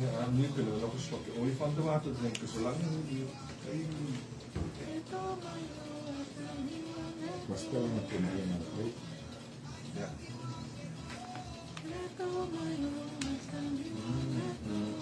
Ja, nu kunnen we nog een slokje olifantenwater drinken, zolang het duurt. Maar met je helemaal goed. Ja. Hoe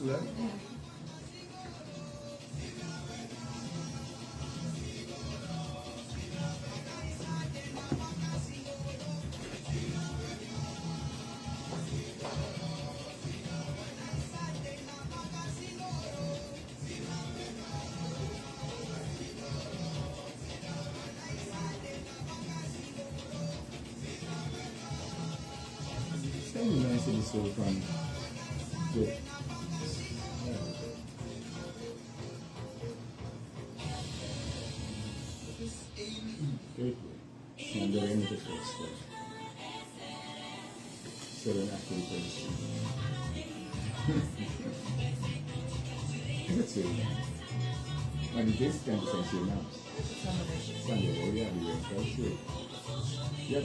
Op de bovenste lijn? Zijn die van de ene te voorstellen. Zullen activiteiten zien. Is het zo? Maar die deze kant zijn Surinaams. Sunday, oh ja, die zijn wel zo. Ja,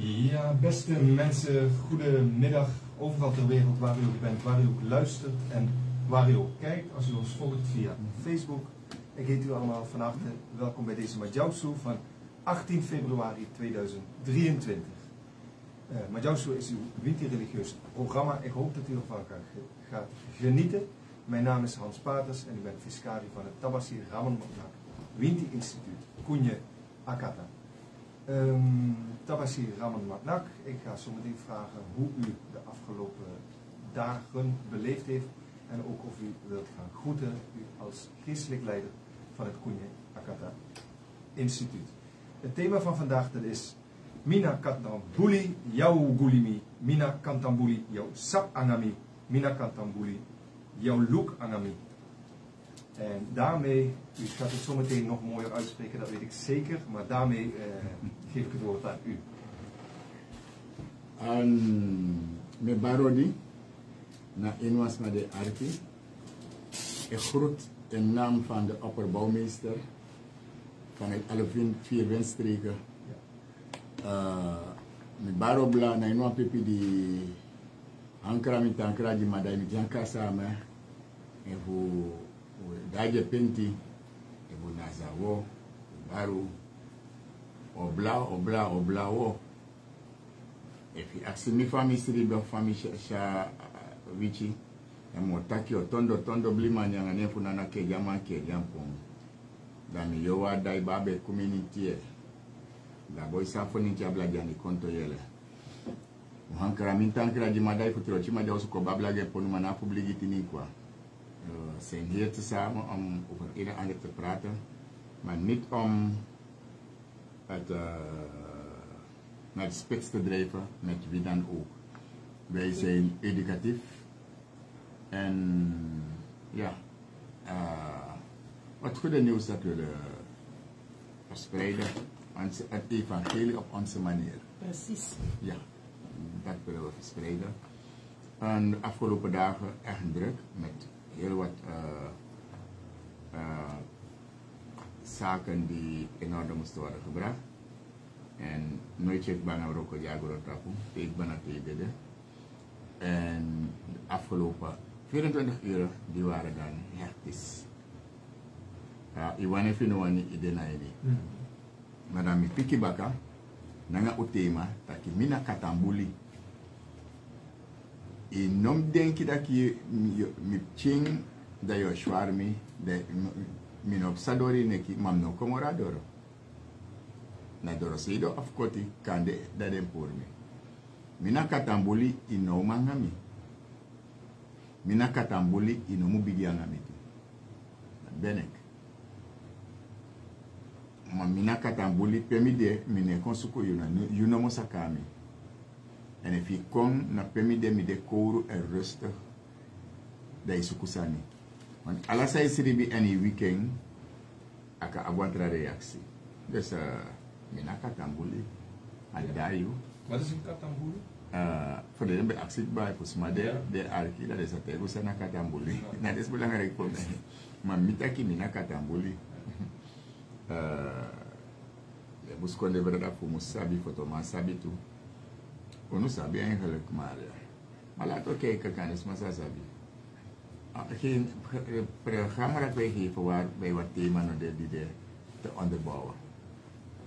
Ja, beste mensen, goedemiddag. Overal ter wereld waar u ook bent, waar u ook luistert en waar u ook kijkt. Als u ons volgt via Facebook. Ik heet u allemaal van harte welkom bij deze Majausu van 18 februari 2023. Uh, Majausu is uw winterreligieus programma. Ik hoop dat u ervan gaat genieten. Mijn naam is Hans Paters en ik ben fiscari van het Tabasir Raman Winti Instituut, Koenje Akata. Um, Raman Matnak. Ik ga zo meteen vragen hoe u de afgelopen dagen beleefd heeft. En ook of u wilt gaan groeten, u als geestelijk leider van het Kunye Akata Instituut. Het thema van vandaag dat is Mina Kantambuli, jouw gulimi. Mina Kantambuli, jouw sap angami. Mina Kantambuli, jouw look angami. En daarmee, u gaat het zo meteen nog mooier uitspreken, dat weet ik zeker, maar daarmee eh, geef ik het woord aan u. En met Barodi, na inwas naar de Arki. Ik groet in naam van de opperbouwmeester van het alle vier windstreken. Uh, met Barobla, na inwa pipi di ankara mi tankara di madai mi janka sama. En voor daje penti ebunazawo ebaro obla obla oblawo efi asimi fami siri bɛ fami sa vitsi ɛmɔ taki ɔtɔndɔ tɔndɔ blima ni ne funa na kɛ jama kɛ jam pɔn dami yɔ wa da i b'a bɛ community yɛ labɔ isa fo ni tia bila jani kɔntɔ yɛ lɛ o hankara mi tan kira jima da i kutu yɔ ci ma ja o sukɔ babila kɛ pɔnuma kuwa. We zijn hier tezamen om over een en ander te praten, maar niet om het uh, naar de spits te drijven met wie dan ook. Wij zijn educatief en ja, uh, het goede nieuws dat we verspreiden, het evangelie op onze manier. Precies. Ja, dat willen we verspreiden. En de afgelopen dagen echt druk met heel wat uh, uh, zaken die in orde moesten worden gebracht. En nooit ik ben naar Roko Jagoro Tapu, ik ben naar TDD. En de afgelopen 24 uur, die waren dan hectisch. Ja, iwane fino wani idena ini. Madame Piki Baka, nanga utema, taki mina katambuli i nom denki da je mi ching da yo shwarmi de mi no sadori neki mam no komora doro na doro sido of koti kande da den por mi mina katambuli i no mangami mina katambuli i no mu bigi angami benek. Ma mina katambuli pemi de mine konsuko yuna yuno mo sakami en if je kon na pemi de mi de kouru en rustig, dat is kusani. Want alles is ribi en die weekend, aka aguantra reactie. Dus uh, mina katambuli, alidayu. Wat is een katambuli? Uh, voor de be actie bij voor smade de arki dat is het ego sana katambuli. Na des belangrijk voor mij. Maar mitaki mina katambuli. Uh, busco de verdad voor musabi foto sabi tu. Onu sabi eigenlijk maar. Maar laten we kijken, kan eens maar sabi. Geen programma dat wij geven wat thema te onderbouwen.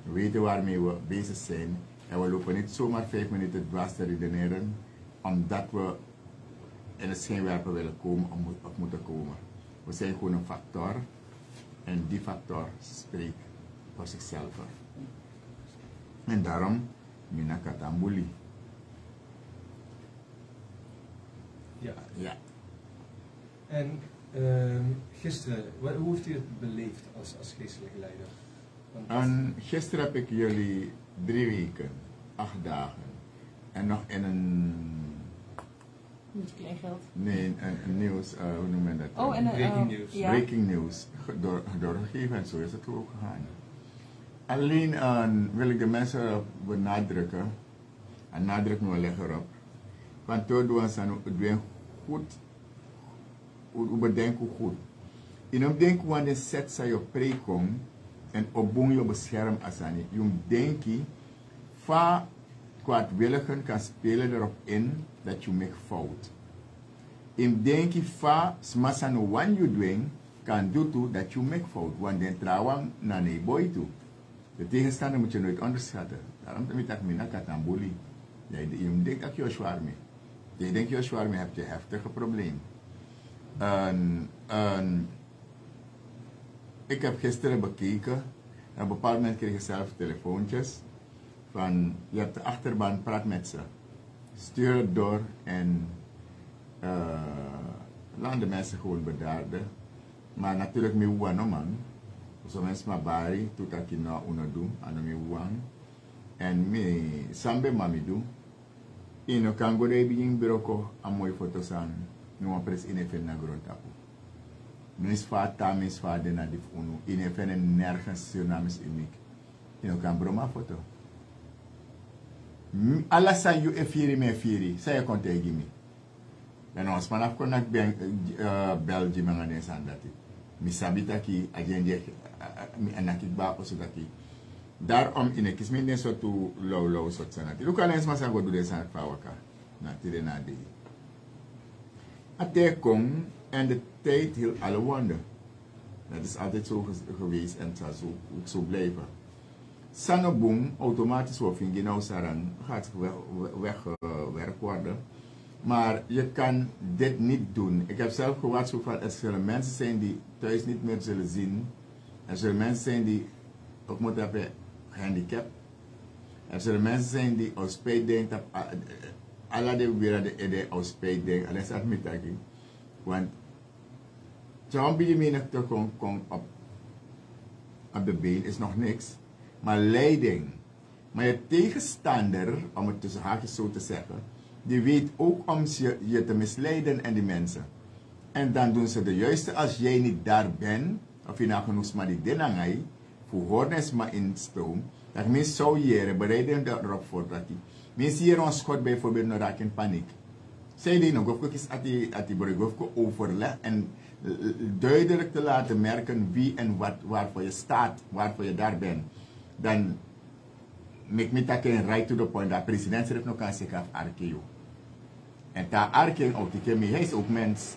We weten waarmee we bezig zijn en we lopen niet zomaar vijf minuten dwars te redeneren omdat we in het schijnwerper willen komen of moeten komen. We zijn gewoon een factor en die factor spreekt voor zichzelf. En daarom, Mina Katambuli. Ja. Ja. En uh, gisteren, hoe heeft u het beleefd als, als geestelijke leider? Want en gisteren heb ik jullie drie weken, acht dagen. En nog in een... Niet klein geld. Nee, een, een nieuws, uh, hoe noem je dat? Oh, en een breaking uh, news. Ja. Breaking news, door, doorgegeven en zo is het ook gegaan. Alleen uh, wil ik de mensen benadrukken, en nadruk me leggen erop, want toen doen we goed, we bedenken goed. In een denk wanneer zet ze je prekom en opboen je bescherm asani. Je denki fa kwaadwilligen kan spelen erop in dat je maakt fout. In denk je fa smasa no one you doing kan do to dat je maakt fout. Want den trouwens naar nee boy toe. De tegenstander moet je nooit onderschatten. Daarom dat ik mina katambuli. Je, je denkt dat je zwaar mee. Je je zwaar mee hebt je heftige probleem. En, en ik heb gisteren bekeken. En op een bepaald moment kreeg ik zelf telefoontjes. Van, je hebt de achterban, praat met ze. Stuur het door en uh, laat de mensen gewoon bedaarden. Maar natuurlijk, mi wan no man. Zo mensen maar bari, tot ik na uno doen, aan mi wan. En mi sambe doen. Ino kan go de bijing biroko a mooi foto's aan. Nu een pres in even na grond tapu. Nu is vaat tam is vaat de na dif unu. In even nergens tsunamis imik. Ino kan broma foto. Alla sa yu e firi me firi. Sa ya konte gimi. Dan ons manaf kon nak Belgium nga ne sandati. Mi sabita ki agende mi anakik ba o Daarom in ik is min so tu low low sot sanati. Lu kan eens mas go de san fawaka. Na de. En de tijd hield alle wonder. Dat is altijd zo geweest en zal zo, ook zo blijven. Sanoboom, automatisch wordt in genau sarang, gaat weggewerkt worden. Maar je kan dit niet doen. Ik heb zelf gewaarschuwd van er zullen mensen zijn die thuis niet meer zullen zien. Er zullen mensen zijn die ook moeten hebben handicap. Er zullen mensen zijn die als spijt denken alle de wereld de als spijt denken. Met dat Want John bij de te komen op, op de been is nog niks. Maar leiding. Maar je tegenstander, om het tussen haakjes zo te zeggen, die weet ook om je, je te misleiden en die mensen. En dan doen ze de juiste als jij niet daar bent, of je nou maar die dinangai, voor hoornis maar in stroom, dat mensen zou jaren bereiden erop voor dat die. Mensen hier ons schot bijvoorbeeld nog raken in paniek. Zij die nog ook eens at die, at die overleg en duidelijk te laten merken wie en wat, waarvoor je staat, waarvoor je daar bent dan make me take right to the point dat president zelf nog kan zeggen af arkeo. En daar arkeo ook die mee, hij is ook mens.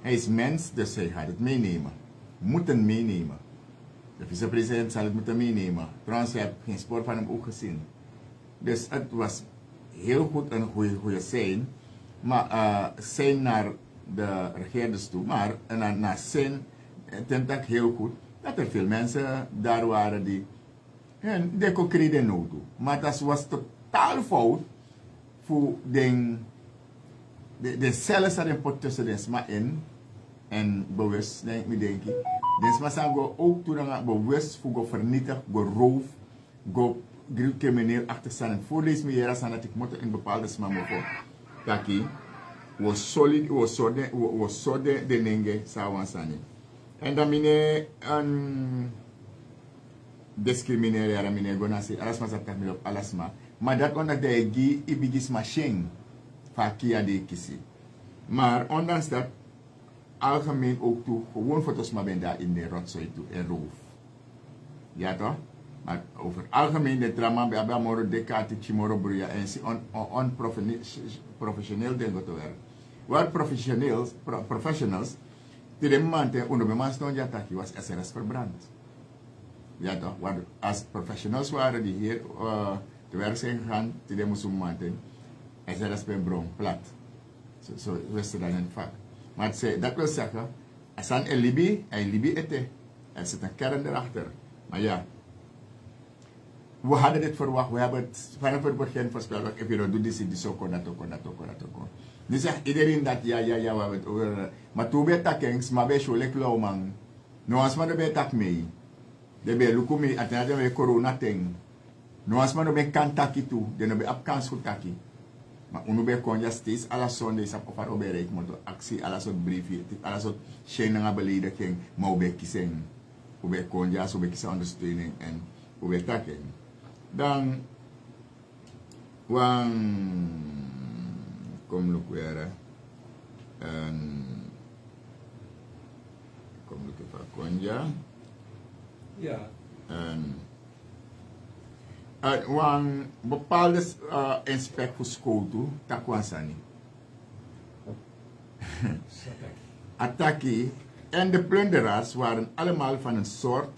Hij is mens, dus hij gaat het meenemen. Moeten meenemen. De vicepresident zal het moeten meenemen. Trouwens, ik heb geen spoor van hem ook gezien. Dus het was heel goed een goede, goede zijn. Maar uh, zijn naar de regeerders toe. Maar naar, naar zijn, ten heel goed dat er veel mensen daar waren die en de kon kreden nodig. Maar dat was totaal fout voor de, de, de cellen tussen de sma in en bewust, denk ik, denk ik. De sma zijn ook toen bewust voor go vernietigd, go roof, go crimineel achter staan. Voor deze meer zijn dat ik moet in bepaalde sma voor. Kaki, was solid, was so de, was so de, nenge, sawan sani. En dan mine een discrimineren ja mine gona si alasma sa tak milop alasma. Maar dat omdat de gi ibigis machine fakia de kisi. Maar ondanks dat algemeen ook toe gewoon foto's maar ben daar in de rotzooi toe en roof. Ja toch? Maar over algemeen de drama bij Abba Moro Dekati Chimoro Bruya en si on, on, on professioneel denken te werken. Waar professionals, pro, professionals Tide mante onder mijn man jataki was SRS verbrand. Ja toch, waar als professionals waren die hier uh, te werk zijn gegaan, tide moesten manten, SRS ben bron, plat. Zo so, so, dan in vak. Maar zei, dat wil zeggen, er zijn een Libi, een Libi ete. Er zit een kern erachter. Maar ja, we hadden dit verwacht, we hebben het vanaf het begin voorspeld, if you don't do this, this, so, dat, dat, dat, dat, dat. Nu zegt iedereen dat ja, ja, ja, we hebben het over. Maar toen ben ik maar school ik lauw man. Nu als ben tak mee. De ben luku mee, at na de corona ting. Nu als man ben kan taki toe, de no ben op kans taki. Maar unu ben kon ja steeds alle zondags op of op bereik, maar actie, alle soort briefje, alle soort shane nga belediging, maar hoe ben kiezen. Hoe ben kon ja, zo ben kiezen ondersteuning en hoe ben taking. Dan, wang kom look weer en kom look even Konja ja en uh, een bepaalde uh, inspect voor school toe, takwansani. Attackie en de plunderaars waren allemaal van een soort,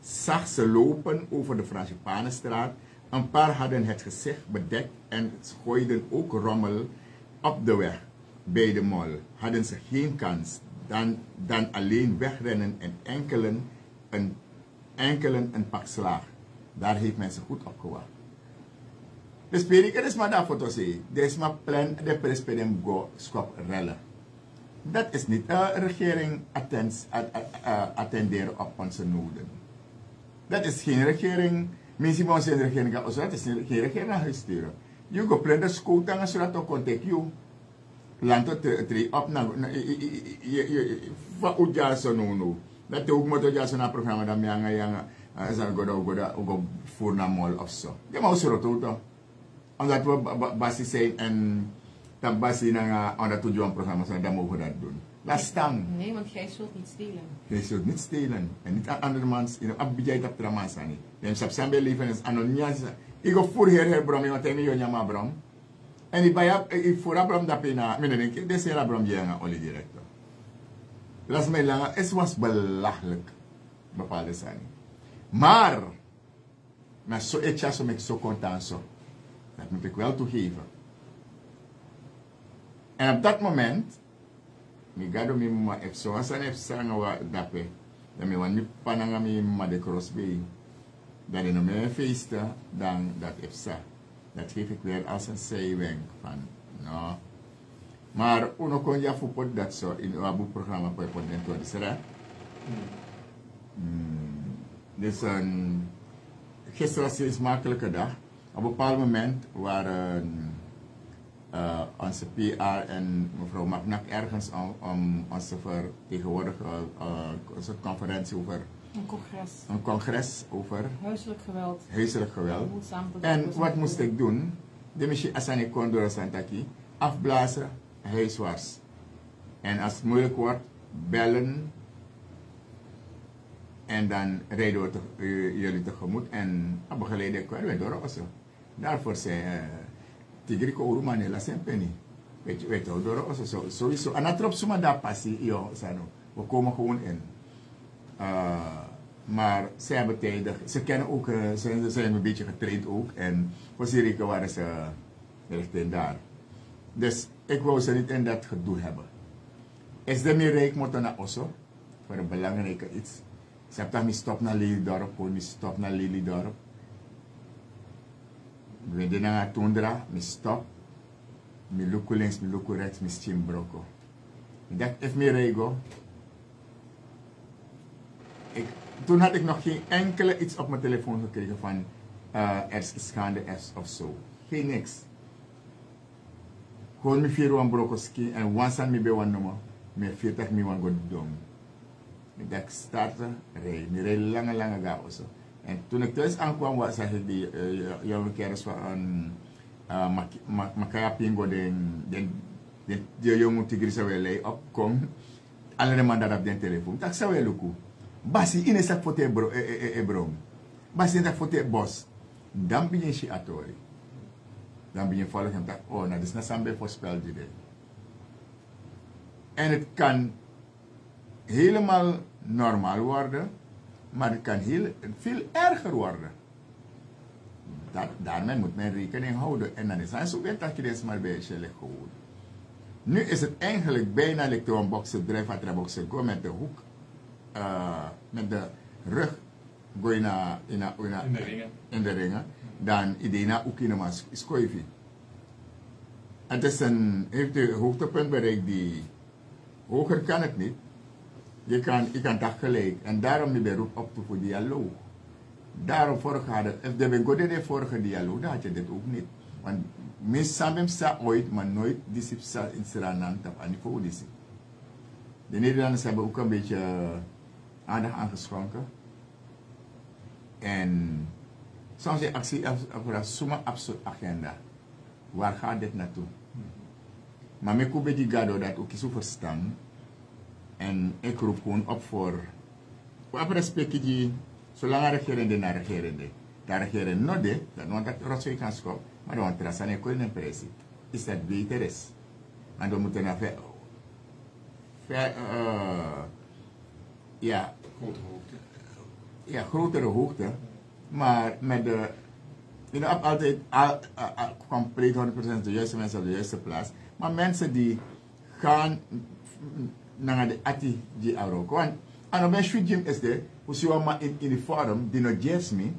zag ze lopen over de Frangipanenstraat. Een paar hadden het gezicht bedekt en gooiden ook rommel op de weg bij de mol. Hadden ze geen kans dan, dan alleen wegrennen en enkelen een, enkelen een pak slaag. Daar heeft men ze goed op gewacht. Dus ik is maar daarvoor te zeggen. Is maar plan de president go schop rellen. Dat is niet uh, regering attend, uh, uh, attenderen op onze noden. Dat is geen regering, misschien onze regering, dat is geen regering naar sturen. Je gaat plan de school dan zodat je contact je. Te op naar. Dat ook moet je dat je je voor naar mall of zo. Je moet zo toch. Omdat we basis zijn en dan basis na omdat tujuan programma zijn, dan mogen we dat doen. Laat staan. Nee, want jij zult niet stelen. Jij zult niet stelen. En niet aan andermans, in een abidjai dat tramans aan. Dan sap sambe leven is anonias. Ik go voor her her brom, want hij me nyama brom. En ik bij ik voor brom dat pena, men denk ik, dit is brom jenga oli director. Laat mij langer, het was belachelijk bepaalde zijn. Maar, maar zo etja zo ik zo content zo. Dat moet ik wel toegeven. En op dat moment, mi gado mi ma ef so asan ef sanga wa dape, dan mi wan mi pananga mi ma de crossbay. Dan in een feesten, dan dat ef sa. Dat geef ik weer als een zijwenk van, no. Maar uno kon ja voor dat zo in een programma voor het to de sera. Dus een, gisteren was een smakelijke dag. Op een bepaald moment waren uh, onze PR en mevrouw Magnak ergens om, om ons te vertegenwoordigen, uh, onze conferentie over een congres. Een congres over huiselijk geweld. Huiselijk geweld. En wat moest ik doen? De misschien asani kondora santaki afblazen, huiswaarts. En als het moeilijk wordt, bellen. En dan rijden we te, uh, jullie tegemoet en begeleiden we door ons. Daarvoor zei uh, Tigriko Urumane la Sempeni. Weet je, weet je, door zo, sowieso. En dat erop zomaar daar passie, joh, Sano. We komen gewoon in. Uh, maar ze hebben tijdig, ze kennen ook, ze zijn een beetje getraind ook. En voor Sirika waren ze daar. Dus ik wou ze niet in dat gedoe hebben. Is de meer rijk moeten naar Osso, voor een belangrijke iets. Hebben dan stop naar Lelydorp, gewoon stop naar Lelydorp. We doen naar Tundra, mi stop. Mi luku links, mi luku rechts, mi stimbroko. Dat heeft meer rego. Ik, toen had ik nog geen enkele iets op mijn telefoon gekregen van uh, er is schande of zo. Geen niks. Gewoon mi vier wan brokoski en wansan mi be wan nummer. Mi viertig mi wan go. Ik starten, rij. Mi rij lange lange ga zo. En toen ik thuis aankwam, was ik die uh, jonge kerels van uh, Makaya Pingo, den, die jonge tigris wel opkom. Alle man dat op den telefoon. Tak sa wel luku. Basi ine sak fote bro, e, e, e, brom. Basi ine sak fote bos. Dan begin je atori. Dan begin je volgen en tak, oh, nou, dat is na sambe voorspel En het kan helemaal normaal worden. Maar het kan heel, veel erger worden. Dat, daarmee moet men rekening houden. En dan is het zo weer dat je dit maar bij je gewoon. Nu is het eigenlijk bijna elektronboksen, drijfwaterboksen, gewoon met de hoek, uh, met de rug, go in, a, in, a, in, a, in de ringen. In de ringen. Dan idee ook in een skoifi. Het is een, heeft de hoogtepunt bereikt die, hoger kan het niet. Je kan, je kan dat gelijk. En daarom je beroep op te voor dialoog. Daarom vorige hadden, de begode de vorige dialoog, dan had je dit ook niet. Want mensen sa ooit, maar nooit disip sa in Suriname op aan niveau disip. De Nederlanders hebben ook een beetje aandacht aangeschonken. En soms je actie over een suma absoluut agenda. Waar gaat dit naartoe? Maar ik hoop dat gado dat ook zo verstaan. En ik roep gewoon op voor. Wat respect je, zolang regerende naar regerende. Daar geren no de, dat want dat rotzooi kan schop, maar dan trasan e koin impressie. Is dat beter is. En dan moeten naar ver, ver uh, ja, Grote hoogte. ja, grotere hoogte, maar met de, je hebt altijd al, al, al, compleet 100% de juiste mensen op de juiste plaats, maar mensen die gaan naar de ati die aroko. Want aan mijn studie is de, hoe ze maar in uniform, die nog geeft me,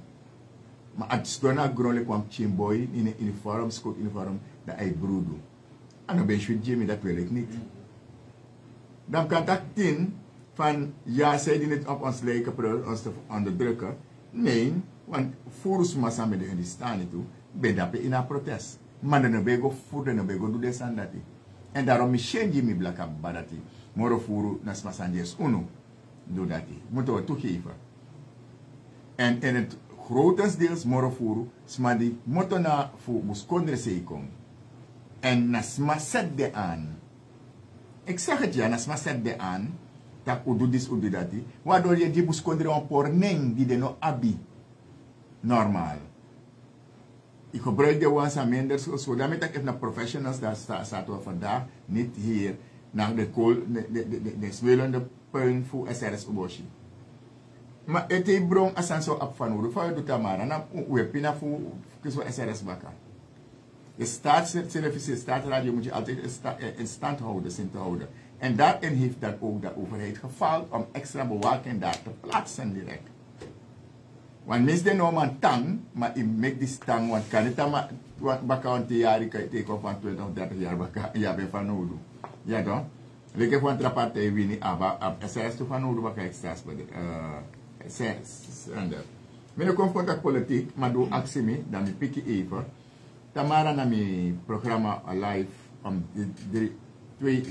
maar het stona grole kwam chimboy in een uniform, scout uniform, dat hij broedo. Aan mijn studie dat wil ik niet. Dan kan dat tien van ja, zij die het op ons lijken, proberen ons te onderdrukken. Nee, want voerus massa met de staan toe, ben dat in een protest. Maar dan ben ik voor de ben ik doe des aan dat. En daarom is change mi blaka badati. Moro furu nas masanjes uno. Doe dat. Moeten we toegeven. En in het grotendeels moro furu, smadi moto na fu muskondre seikong. En nasma set de aan. Ik zeg het ja, nasma set de aan. Tak udu dis udu dati. Waardoor je die muskondre een porning die de no abi. Normaal. Ik gebruik de ones aan minder zo. So, daarmee dat ik naar professionals, daar sta, staat we vandaag niet hier naar de kool, de, de, de, de, de zwelende puin voor SRS Oboshi. Maar het is bron als zo op van hoe, voor je doet maar, en dan we pina voor kies SRS bakken. De staatstelevisie, de staatsradio moet je altijd in, sta, in stand houden, zin te houden. En daarin heeft dan ook de overheid gefaald om extra bewaking daar te plaatsen direct. Want mensen nou man tang, maar ik maak die tang, want kan het maar baka een jaar, kan je teken van 20 of 30 jaar baka, ja, ben van nodig. Ja toch? Lekker van de partij winnen, maar SS van nodig baka extra bij de, SS, dat. Mijn contact politiek, maar doe actie mee, dan mi pikje even. Tamara na mijn programma live om drie, twee,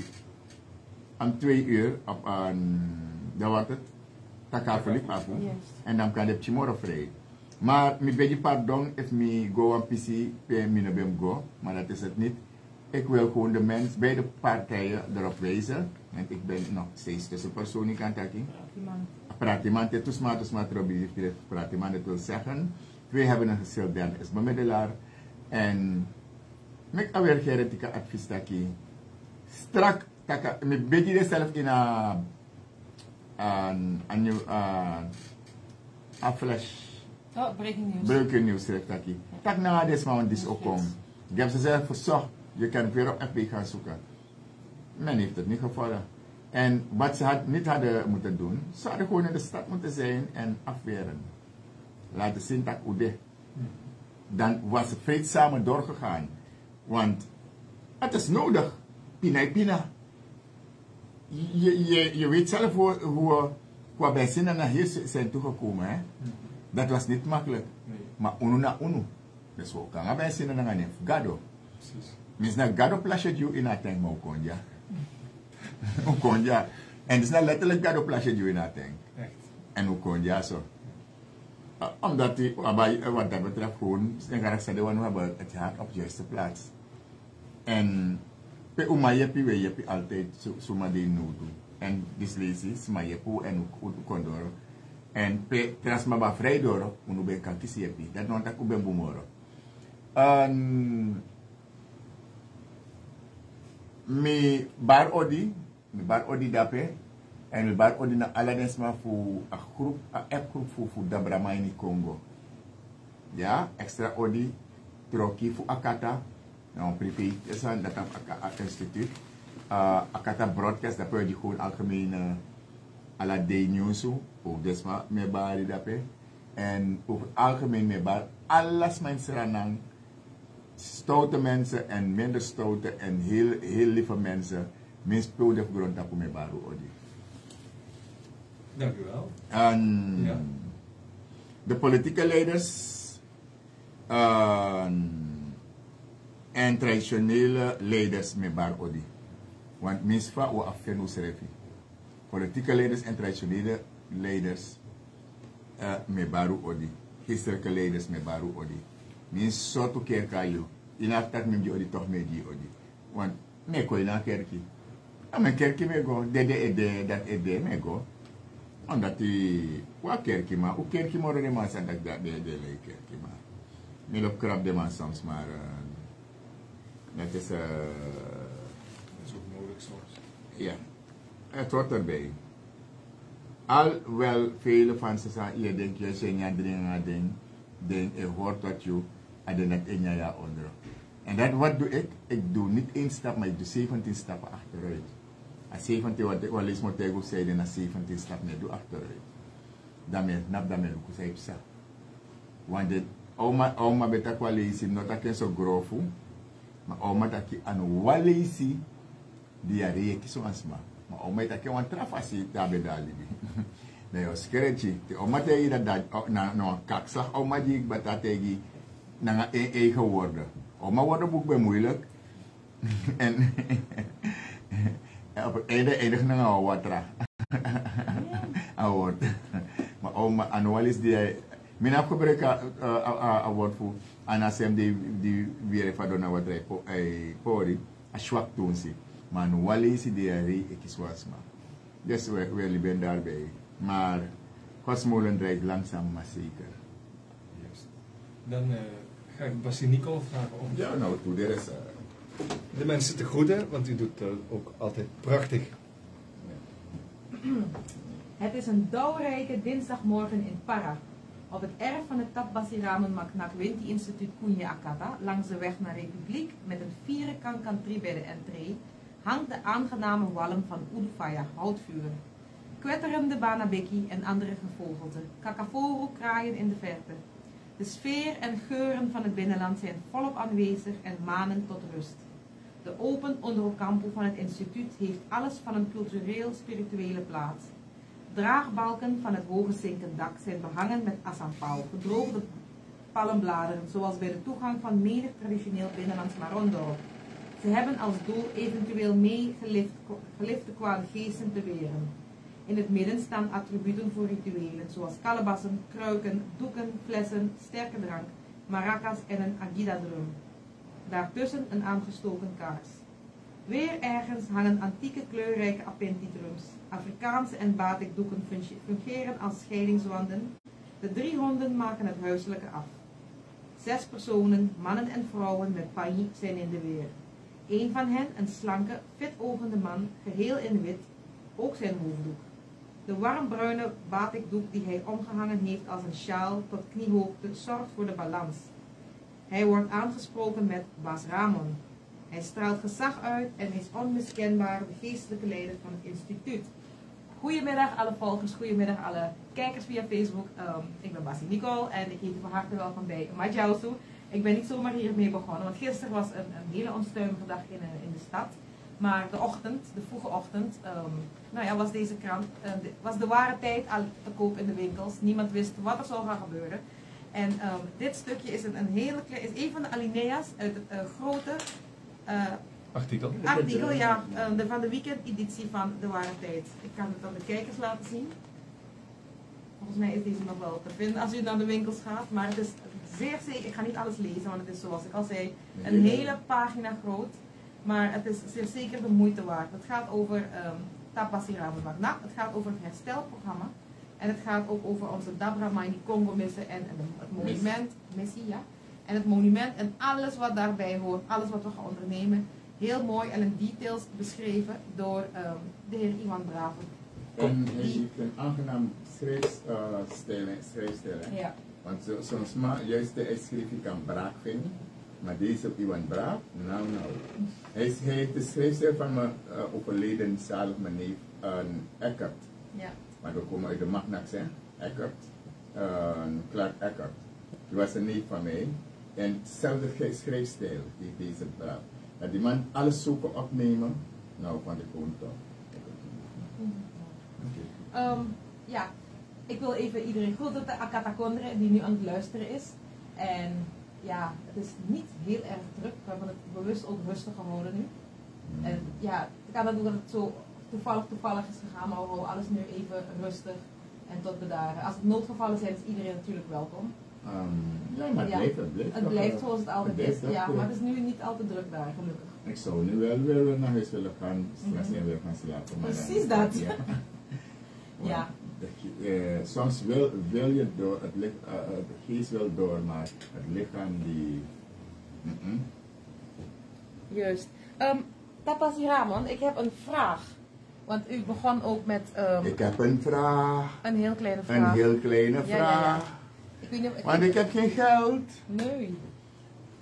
om twee uur op een, dat wordt het, takafelijk af. En dan kan je tomorrow vrij. Maar mi beetje pardon if mi go aan PC, mi bem go, maar dat is het niet. Ik wil gewoon de mens, beide partijen erop wijzen. En ik ben nog steeds tussen persoon, ik kan het is maar, het is maar, Pratiman, dat wil zeggen. Wij hebben een geschilderd is bemiddelaar. En ik alweer gereden ik advies dat ik strak, ik ben beetje zelf in een een een een flash. Oh, breaking news. Breaking news dat ik. Tak na des man dis ook kom. Ik heb ze zelf verzocht, je kan weer op FB gaan zoeken. Men heeft het niet gevallen. En wat ze had, niet hadden moeten doen, ze hadden gewoon in de stad moeten zijn en afweren. Laten zien dat Ude. Dan was het vreedzaam doorgegaan. Want het is nodig. Pina pina je, je, je weet zelf hoe, hoe qua benzinnen naar hier zijn toegekomen. Hè? Dat was niet makkelijk. Nee. Maar uno na uno. Dus we kan benzinnen naar een gado. Precies. Mis na gado plasje you in a tank maar ukonja. ukonja. En het is nou letterlijk gado plasje you in a tank. Echt. En ukonja zo. Uh, omdat die, wat dat betreft gewoon, ik ga zeggen, we hebben het hart op de juiste plaats. En pe uma yepi we yepi altijd suma de nudu en dislesi suma yepu en kondoro en pe transma ba freidoro unu ben kan kisi yepi dat non tak ben bumoro um, mi bar odi mi bar odi dape en mi bar odi na aladensma fu a groep a app groep fu fu dabramaini Congo ja extra odi troki fu akata nou, privé is dat een instituut. Uh, akata broadcast, dat je gewoon algemeen uh, ala day news, ook desma me bari dape. En over algemeen me bar, alles mensen ranang, stoute mensen en minder stoute en heel, heel lieve mensen, min speelde op grond dat me baru odi. Dank u wel. En Ja. de politieke leiders, uh, en traditionele leiders met bar odi. Want misva o serefi. Politieke leiders en traditionele leiders uh, met baru odi. Geestelijke leiders met baru odi. Min sotu kerka yo. Inaf tak mim di odi toch me di odi. Want me ko ina kerki. A men kerki me go. Dede ede, dat ede me go. Omdat die, wat kerkie maar, ook kerkie maar de man zijn dat dat de de le kerkie maar. Meer op krap de man soms maar. Dat is, eh, Dat is ook nodig soms. ja, het hoort erbij. Al wel vele van ze zeggen, je denkt, je zegt ja, ding, ding, ding, je hoort dat je, net in ja onder. En dat wat doe ik? Ik doe niet één stap, maar ik doe 17 stappen achteruit. Als 17, wat ik wel eens moet zeggen, zei, dan 17 stappen, nee, doe achteruit. Daarmee, nap daarmee, hoe zei ik zo. Want dit, oma, oma beta kwa leisi, not aken so grofu, maar oma taki anu waleisi, diarrhea ki so asma. Maar oma taki wan trafasi tabe dali bi. Na yo skerechi, te oma te ida da na na kakslag oma die bata tegi na nga e e geworden. Oma worden boek bij moeilijk. en op het einde eindig na nga watra. Award. Maar oma anualis die min heb gebruikt een woord voor en als hem die die weer even doen wat hij po hij pori a zwak doen zie maar nu wel is die er ik is was maar dus we we ben daarbij maar Kosmolen draait langzaam maar zeker Juist. Dan eh, ga ik Bassie Nicole vragen om ja nou toe er is uh, de mensen te groeten, want u doet dat ook altijd prachtig. Het is een dauwrijke dinsdagmorgen in Para. Op het erf van het Tabbasiramen Maknak Winti Instituut Kunja Akata, langs de weg naar Republiek, met een vieren kankantri bij de entree, hangt de aangename walm van Udufaya, houtvuren. Kwetterende banabeki en andere gevogelte, kakaforo kraaien in de verte. De sfeer en geuren van het binnenland zijn volop aanwezig en manen tot rust. De open onderkampo van het instituut heeft alles van een cultureel-spirituele plaats. Draagbalken van het hoge zinkend dak zijn behangen met asampau, gedroogde palmbladeren, zoals bij de toegang van menig traditioneel binnenlands marondorp. Ze hebben als doel eventueel meegelifte kwade geesten te weren. In het midden staan attributen voor rituelen, zoals kalebassen, kruiken, doeken, flessen, sterke drank, maracas en een agida-drum. Daartussen een aangestoken kaars. Weer ergens hangen antieke kleurrijke appendidrums. Afrikaanse en batikdoeken fungeren als scheidingswanden. De drie honden maken het huiselijke af. Zes personen, mannen en vrouwen met paille, zijn in de weer. Een van hen, een slanke, fit-ogende man, geheel in wit, ook zijn hoofddoek. De warmbruine batikdoek die hij omgehangen heeft als een sjaal tot kniehoogte zorgt voor de balans. Hij wordt aangesproken met Bas Ramon. Hij straalt gezag uit en is onmiskenbaar de geestelijke leider van het instituut. Goedemiddag alle volgers, goedemiddag alle kijkers via Facebook. Um, ik ben Basie Nicole en ik heet u van harte welkom bij Majausu. Ik ben niet zomaar hiermee begonnen, want gisteren was een, een hele onstuimige dag in, in de stad. Maar de ochtend, de vroege ochtend, um, nou ja, was deze krant, uh, de, was de ware tijd al te koop in de winkels. Niemand wist wat er zou gaan gebeuren. En um, dit stukje is een, een hele is een van de alinea's uit het uh, grote uh, artikel. Artikel, ja, de, van de weekendeditie van De Ware Tijd. Ik kan het aan de kijkers laten zien. Volgens mij is deze nog wel te vinden als u naar de winkels gaat. Maar het is zeer zeker, ik ga niet alles lezen, want het is zoals ik al zei, een hele pagina groot. Maar het is zeer zeker de moeite waard. Het gaat over um, Tapasirama Magna, het gaat over het herstelprogramma. En het gaat ook over onze Dabra Maini Congo missen en, en het monument, missie, ja. En het monument en alles wat daarbij hoort, alles wat we gaan ondernemen. Heel mooi en in details beschreven door um, de heer Iwan Braven. En die een aangenaam schrijfstijl, schrijfstijl hè? Ja. Want zo, soms juist de schrijf kan braak vinden. Maar deze Iwan Braaf, nou nou. Hij is hij de schrijfstijl van mijn uh, overleden zalig mijn neef uh, Eckert. Ja. Maar we komen uit de Magnax, hè? Eckert. Uh, Clark Eckert. Die was een neef van mij. En hetzelfde schrijfstijl die deze braaf. Dat die man alles zoeken opnemen. Nou, van de. Okay. Um, ja, ik wil even iedereen groeten, de Akata Kondre die nu aan het luisteren is. En ja, het is niet heel erg druk. We hebben het bewust ook rustig gehouden nu. En ja, het kan dat dat het zo toevallig toevallig is gegaan, maar we houden alles nu even rustig en tot bedaren. Als het noodgevallen zijn, is iedereen natuurlijk welkom. Um, ja, maar het ja, blijft, het blijft. Het blijft zoals het altijd het is, ja, maar het is nu niet al te druk daar, gelukkig. Ik zou nu wel weer naar huis willen gaan, straks mm -hmm. weer gaan slapen. Precies dat. Ja. ja. De eh, soms wil, wil je door, het lich, de geest wil door, maar het lichaam die... Mm-mm. Juist. Ehm Tapasi Ramon, ik heb een vraag. Want u begon ook met ehm, Ik heb een vraag, een heel kleine een vraag. heel kleine Ja, ja, ja. vraag. Ik weet niet of Want ik heb geen geld. Nee.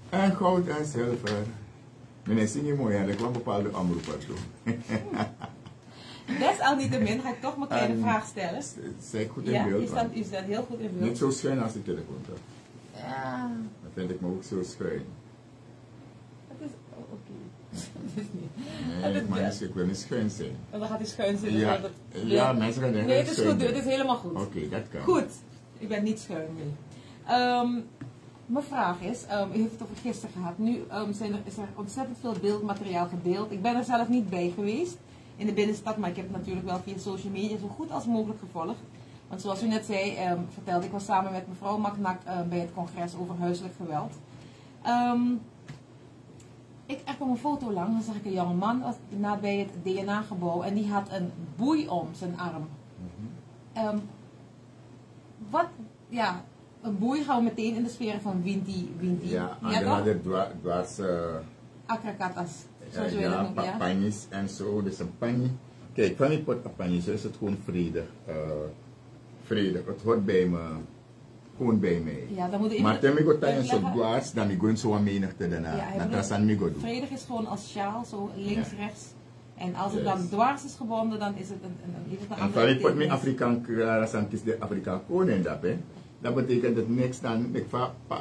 En goud en zilver. Meneer Singi mooi, hè, ik kwam bepaalde omroepen toe. Desalniettemin ga ik toch mijn kleine En- vraag stellen. Zij goed in Ja, beeld. staat, want u staat heel goed in beeld. Niet zo schuin als de telefoon toch? Ja, Dat vind ik me ook zo schuin. het is... Oh, oké. Het is niet. Nee, is maar ja. niet- ik wil niet schuin zijn. Want dan gaat hij schuin zitten. Ja, ja, mensen gaan denken Nee, dat het is goed. Het is helemaal goed. Oké, dat kan. Goed. Ik ben niet schuin meer. Ehm, mijn vraag is, ehm, u heeft het over gisteren gehad. Nu ehm, zijn er, is er ontzettend veel beeldmateriaal gedeeld. Ik ben er zelf niet bij geweest in de binnenstad, maar ik heb het natuurlijk wel via social media zo goed als mogelijk gevolgd. Want zoals u net zei, ehm, vertelde ik was samen met mevrouw Maknak ehm, bij het congres over huiselijk geweld. Ehm, ik, er kwam een foto lang, dan zag ik een jonge man was na bij het DNA-gebouw en die had een boei om zijn arm. Ehm, wat, ja, een boei gaan we meteen in de sfeer van Winti, Winti. Ja, en ja dan toch? hadden dwa- dwars... eh, Akrakatas, ja, noemen, ja. panjes en zo. Dus een panje. Kijk, van die pot panjes is het gewoon vredig. eh vredig. Het hoort bij me. Gewoon bij mij. Ja, dan moet je Maar ten ik uitleggen. sa dwars, dan ik go zo menigte daarna. Ja, trasan mi go doen. Vredig is gewoon als sjaal, zo links, Ja. rechts. En als het Yes. dan dwars is gebonden, dan is het een, een, een, het een En andere van die pot mi betekenis. Afrikaan krasan kis de Afrikaan konen dat hè. Dat betekent dat niks dan, ik va pa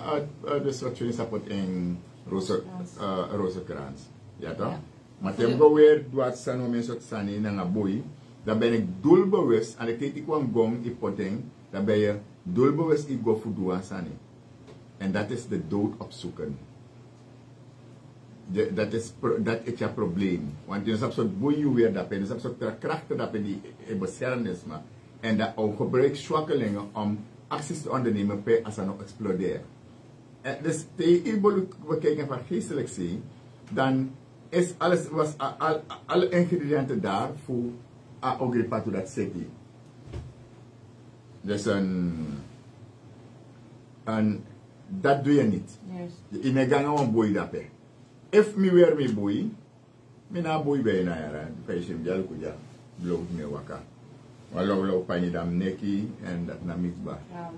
uit de soort van sapot in roze, uh, rozenkrans. Ja toch? Ja. Maar tem go weer dwars san om een soort sani na nga boy. Dan ben ik doelbewust, en ik weet ik kwam gong i poteng, dan ben je doelbewust ik go voor. En dat is de dood opzoeken. De, dat, is, dat is je probleem. Want je hebt zo'n boeien weer dat je hebt zo'n krachten dat je die je beschermt. maar. En dat ook gebruikt zwakkelingen om acties te ondernemen per als ze nog exploderen. En dus tegen we kijken van geestelijk zien, dan is alles, was a- al, alle ingrediënten daar voor a ogripa to dat city. Dus een, een, dat doe je niet. Juist. ine ganga wan boy dape if mi wer mi boy mi na boy be na yara. Kay sim jal ku ja blow me waka. Walaw law pani dam neki en dat na mix ba. Ja.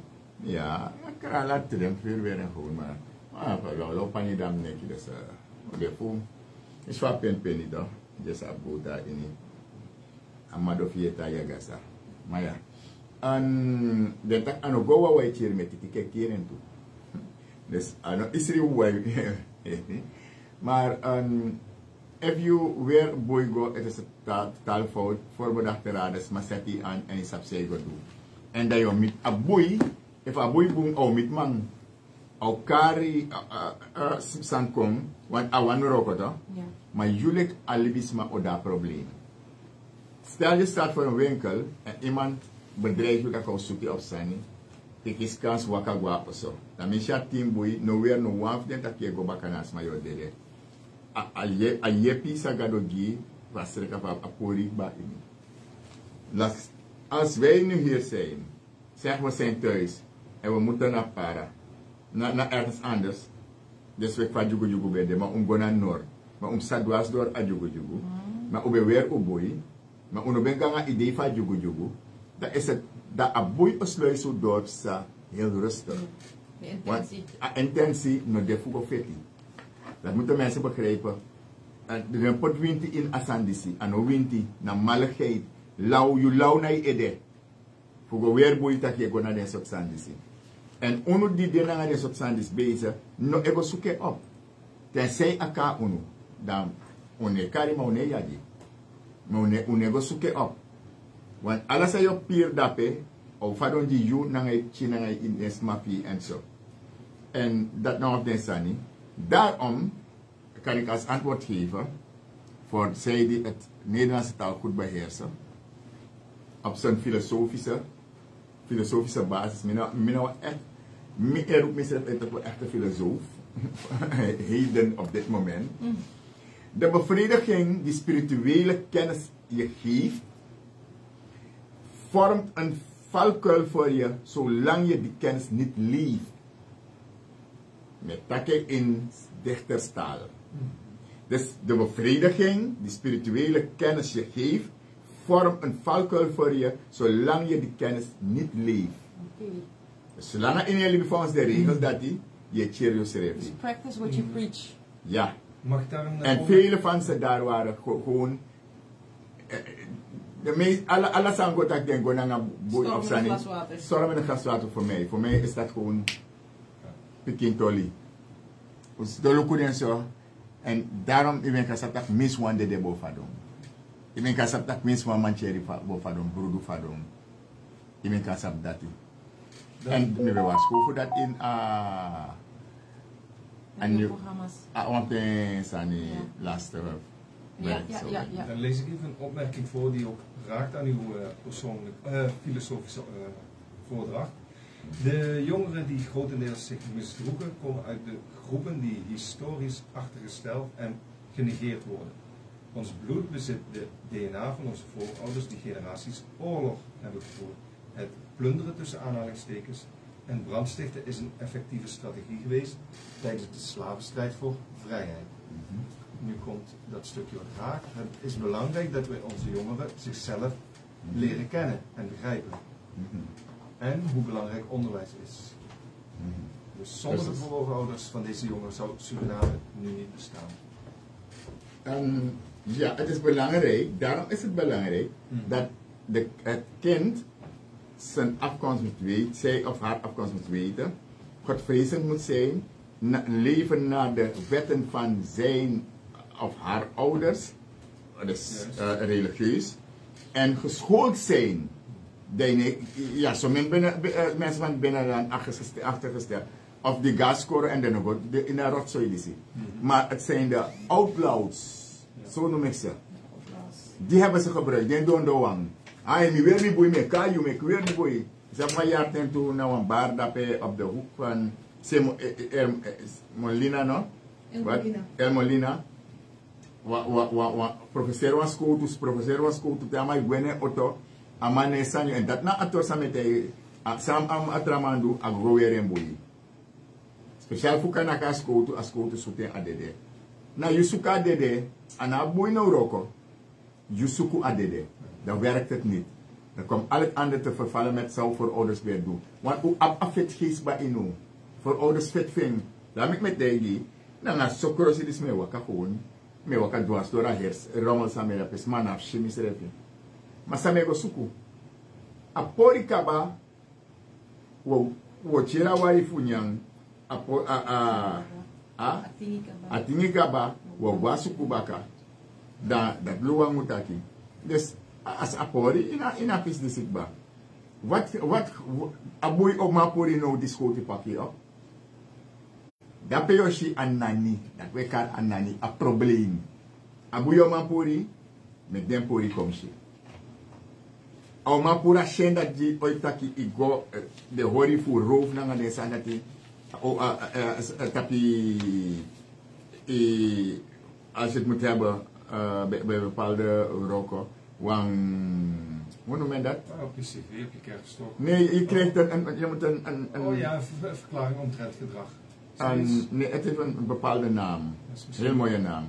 ja krala trem fer wer en gewoon maar ah pa law law pani dam neki des de fu is fa pen pen do just abuda ini amado fieta ya gasa maya. An de tak ano go wa wai chir me tiki kiren tu. Dus ano, isri way. maar um, if you weer boy go, het is dus maar zet die aan en je sap say go do. En dat je a boy, if a boy boom met man, au kari san kom, want a wan roko to, Ja. maar jullie alibis maar o dat probleem. Stel je staat voor een winkel en iemand bedreigt je dat zoeken op zijn. Ik is kans waka gwa oso. Na misha team boy no weer no waf den tak ye go bakanas ma yo dede. A ye a ye pisa gado gi wasreka pa a pori ba ini. Las, als wij nu hier zijn, zeg we zijn thuis en we moeten naar para, naar, naar ergens anders, dus we kwa jugu jugu bede, maar um go naar noord, maar um sadwas door a jugu jugu, maar ube weer uno ben ganga idee van jugu jugu, dat is het, dat a boy osluis zo dorp sa heel rustig. De Want intentie. no feti. Dat moeten mensen begrijpen. En Er een pot winti in asandisi, en no winti na maligheid, lau you lau na ede. Fugo weer boy tak je go na sok sandisi. En unu die den na den sok sandis bezig, no ego suke op. Tenzij aka unu, dan une kari ma une yadi. Ma une, une go suke op. Want alles sa yo pier dape, of fadon di yu na ngay chi na ngay in es mapi en zo. En dat nou op den sani. Daarom kan ik als antwoord geven voor zij die het Nederlandse taal goed beheersen. Op zijn filosofische, filosofische basis. Mina, mina echt, ik roep mezelf uit op een echte filosoof. Heden op dit moment. De bevrediging die spirituele kennis je geeft, vormt een valkuil voor je zolang je die kennis niet leeft. Met takken in dichterstaal. Dus de bevrediging, die spirituele kennis je geeft, vormt een valkuil voor je zolang je die kennis niet leeft. Oké. Dus zolang in jullie volgens de regels dat die, je serieus Dus schrijft. practice what you preach. Ja. Mag ik daar een En op- vele van ze daar waren ge- gewoon. eh, De meest, alle, alle sango dat ik denk, gewoon naar boei op zijn. Storm met een glas water voor mij. Voor mij is dat gewoon. Peking Tolly. Dus de look en zo. En daarom, ik ben kasap dat mis one de bofadom. Ik ben kasap dat mis one mancheri bofadom, broedu fadom. Ik ben kasap dat. Dat- En nu was school voor dat in. ah En nieuwe je- programma's. Ah, want aan die Ja. laatste Ja, werk, ja, zo. ja, ja. Dan lees ik even een opmerking voor die ook raakt aan uw eh, persoonlijk, eh, filosofische eh, voordracht. De jongeren die grotendeels zich misdroegen, komen uit de groepen die historisch achtergesteld en genegeerd worden. Ons bloed bezit de DNA van onze voorouders die generaties oorlog hebben gevoerd. Het plunderen tussen aanhalingstekens en brandstichten is een effectieve strategie geweest tijdens de slavenstrijd voor vrijheid. Mhm. Nu komt dat stukje wat raak. Het is belangrijk dat we onze jongeren zichzelf leren kennen en begrijpen. Mhm. En hoe belangrijk onderwijs is. Mhm. Dus zonder de Precies. voorouders van deze jongeren zou Suriname nu niet bestaan. Ehm, ja, het is belangrijk, daarom is het belangrijk Mhm. dat de, het kind zijn afkomst moet weten, zij of haar afkomst moet weten, godvrezend moet zijn, na- leven naar de wetten van zijn of haar ouders, dus Juist. eh, religieus, en geschoold zijn. Deine, ja, zo min binnen, bi- eh, mensen van binnenland achtergesteld, achtergesteld. Of die gas scoren en dan de- in de rotzooi die zien. Mhm. Maar het zijn de outlaws, Ja. zo noem ik ze. Opblaas. Die hebben ze gebruikt, die doen de wang. Ah, mi weer niet boei me, kan je me, weer niet boei. Ze hebben een jaar ten toe naar een bar daarbij op de hoek van Semo- eh, eh, eh, eh, Molina, no? El Wat? Molina. El Molina. Wa, wa, wa, wa, professor was school, dus professor was school, toen hij gwene auto, amane sanyo, en dat na ator samete, sam am atramandu, a grower en boei. Speciaal voor kanaka school, to a school to souten adede. Na yusuka adede, ana boei no roko, yusuku adede. Dan werkt het niet. Dan komt al het andere te vervallen met zou voor ouders weer doen. Want hoe afet geest bij inu. Voor ouders vet ving. Laat ik met degi. Dan ga sokoro si dis me waka gewoon. Me waka dwars door a hers. Rommel sa me rapes man af refi. Maar sa suku. A pori kaba. Wo wo chira wari funyang. A a Atingi ka ba? a tingi kaba. Wo gwa suku baka. Da da luwa ngutaki. Dus as a pori ina ina pis disik ba. Wat wat aboy op ma pori no diskoti paki op. Dat ben je een nani, dat we kan een nani, een probleem. Abu yo man puri, met den puri kom je. Au man pura shen dat die ooit taki i go eh, de hori voor roof na ngade sa dat die o tapi i als je het moet hebben eh, bij, bij bepaalde roken, wang hoe noem je dat? Ah, op je cv, op je kerfstok. Nee, je krijgt een, een je moet een, een, een Oh ja, een ver- verklaring omtrent gedrag. Een, Zoiets. nee, het heeft een bepaalde naam. Dat misschien- Heel mooie naam.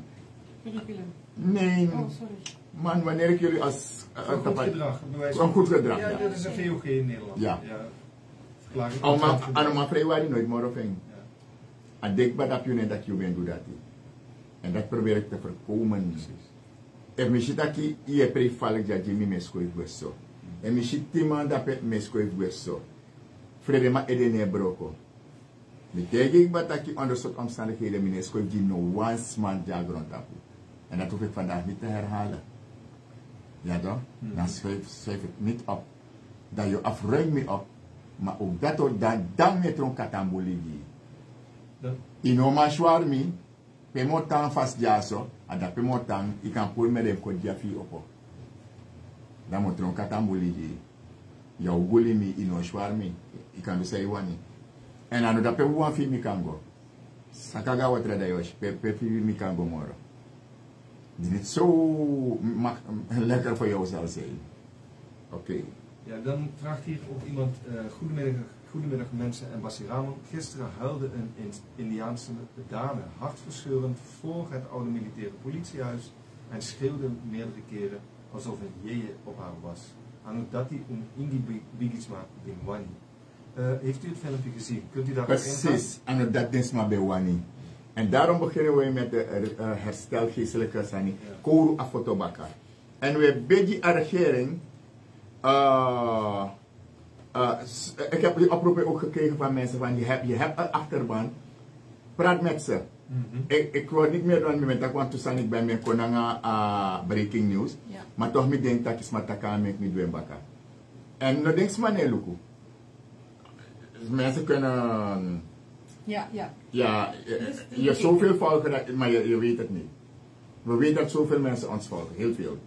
Curriculum. Nee, Oh, sorry. man, wanneer ik jullie als... Een Uh, goed gedrag. Een van- goed gedrag, Ja, ja. dat is een VOG in Nederland. Ja Al omtrent ma, gedrag. Ano ma vrijwari nooit meer of een. Ja, En denk maar dat je dat je bent doet dat. En dat probeer ik te voorkomen. En misschien dat je je prevallig dat je niet meer schoot wordt zo. En misschien timan dat je meer schoot wordt zo. Vrede ma edene broko. Betekent ik dat je onder soort omstandigheden meneer schoot die no once man jagrond tapu. En dat hoef ik vandaag niet te herhalen. Ja toch? Mhm. Dan schrijf, schrijf het niet op. Dat je afruim me op. Maar ook dat ook dan, dan met een katambuligi. Dat, Inoma shwarmi, pe mo tan fas jaso, ada pe mo tan, i kan pul me dem ko jafi opo. Dan mo tron katambuli ji. Ya uguli mi ino shwarmi, i kan bisa iwani. En anu da pe wan fi mi kango. Sakaga watra da yosh, pe, pe fi mi kango moro. Dit is zo mak- lekker voor jou zal zijn. Oké. Ja, dan vraagt hier ook iemand, uh, goedemiddag, goedemiddag mensen en Bassi Ramon. Gisteren huilde een Indiaanse dame hartverscheurend voor het oude militaire politiehuis en schreeuwde meerdere keren alsof een jeje op haar was. Anudati um Ingi Bigisma Dingwani. Uh, heeft u het filmpje gezien? Kunt u daar Precies, Anudati Dingwani Bewani. En daarom beginnen we met de uh, herstel geestelijke sani. Ja. Koru Afotobaka. En we bidden de regering. Uh, uh, ik heb die oproepen ook gekregen van mensen van je hebt, je hebt een achterban. Praat met ze. Mm -hmm. ik, ik word niet meer dan moment dat want toen ik bij mijn konanga uh, breaking news. Maar toch me denk dat ik smataka met me doen baka. En no denk maar nee luku. Mensen kunnen ja, ja. Ja, je, je hebt zoveel volgen, maar je, je weet het niet. We weten dat zoveel mensen ons volgen, heel veel.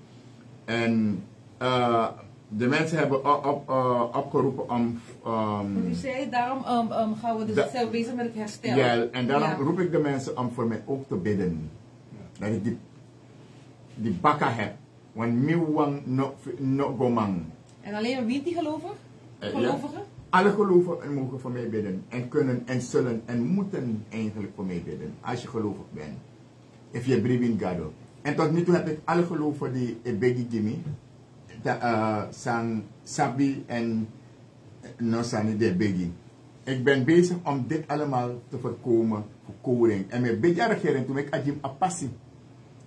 En uh, de mensen hebben op, op, uh, opgeroepen om... Um, u zei, daarom um, um, gaan we dus da, zelf bezig met het herstel. Ja, en daarom ja. roep ik de mensen om voor mij ook te bidden. Ja. Dat ik die, die bakka heb. Want miwang no, no gomang. En alleen wie die geloven? Gelovigen? Ja. Alle gelovigen mogen voor mij bidden. En kunnen en zullen en moeten eigenlijk voor mij bidden. Als je gelovig bent. If je believe in God. En tot nu toe heb ik alle gelovigen die ik begi Jimmy uh, sang sabi en no sani de begi. Ik ben bezig om dit allemaal te voorkomen voor koring. En met beetje regering toen ik ajim apassi.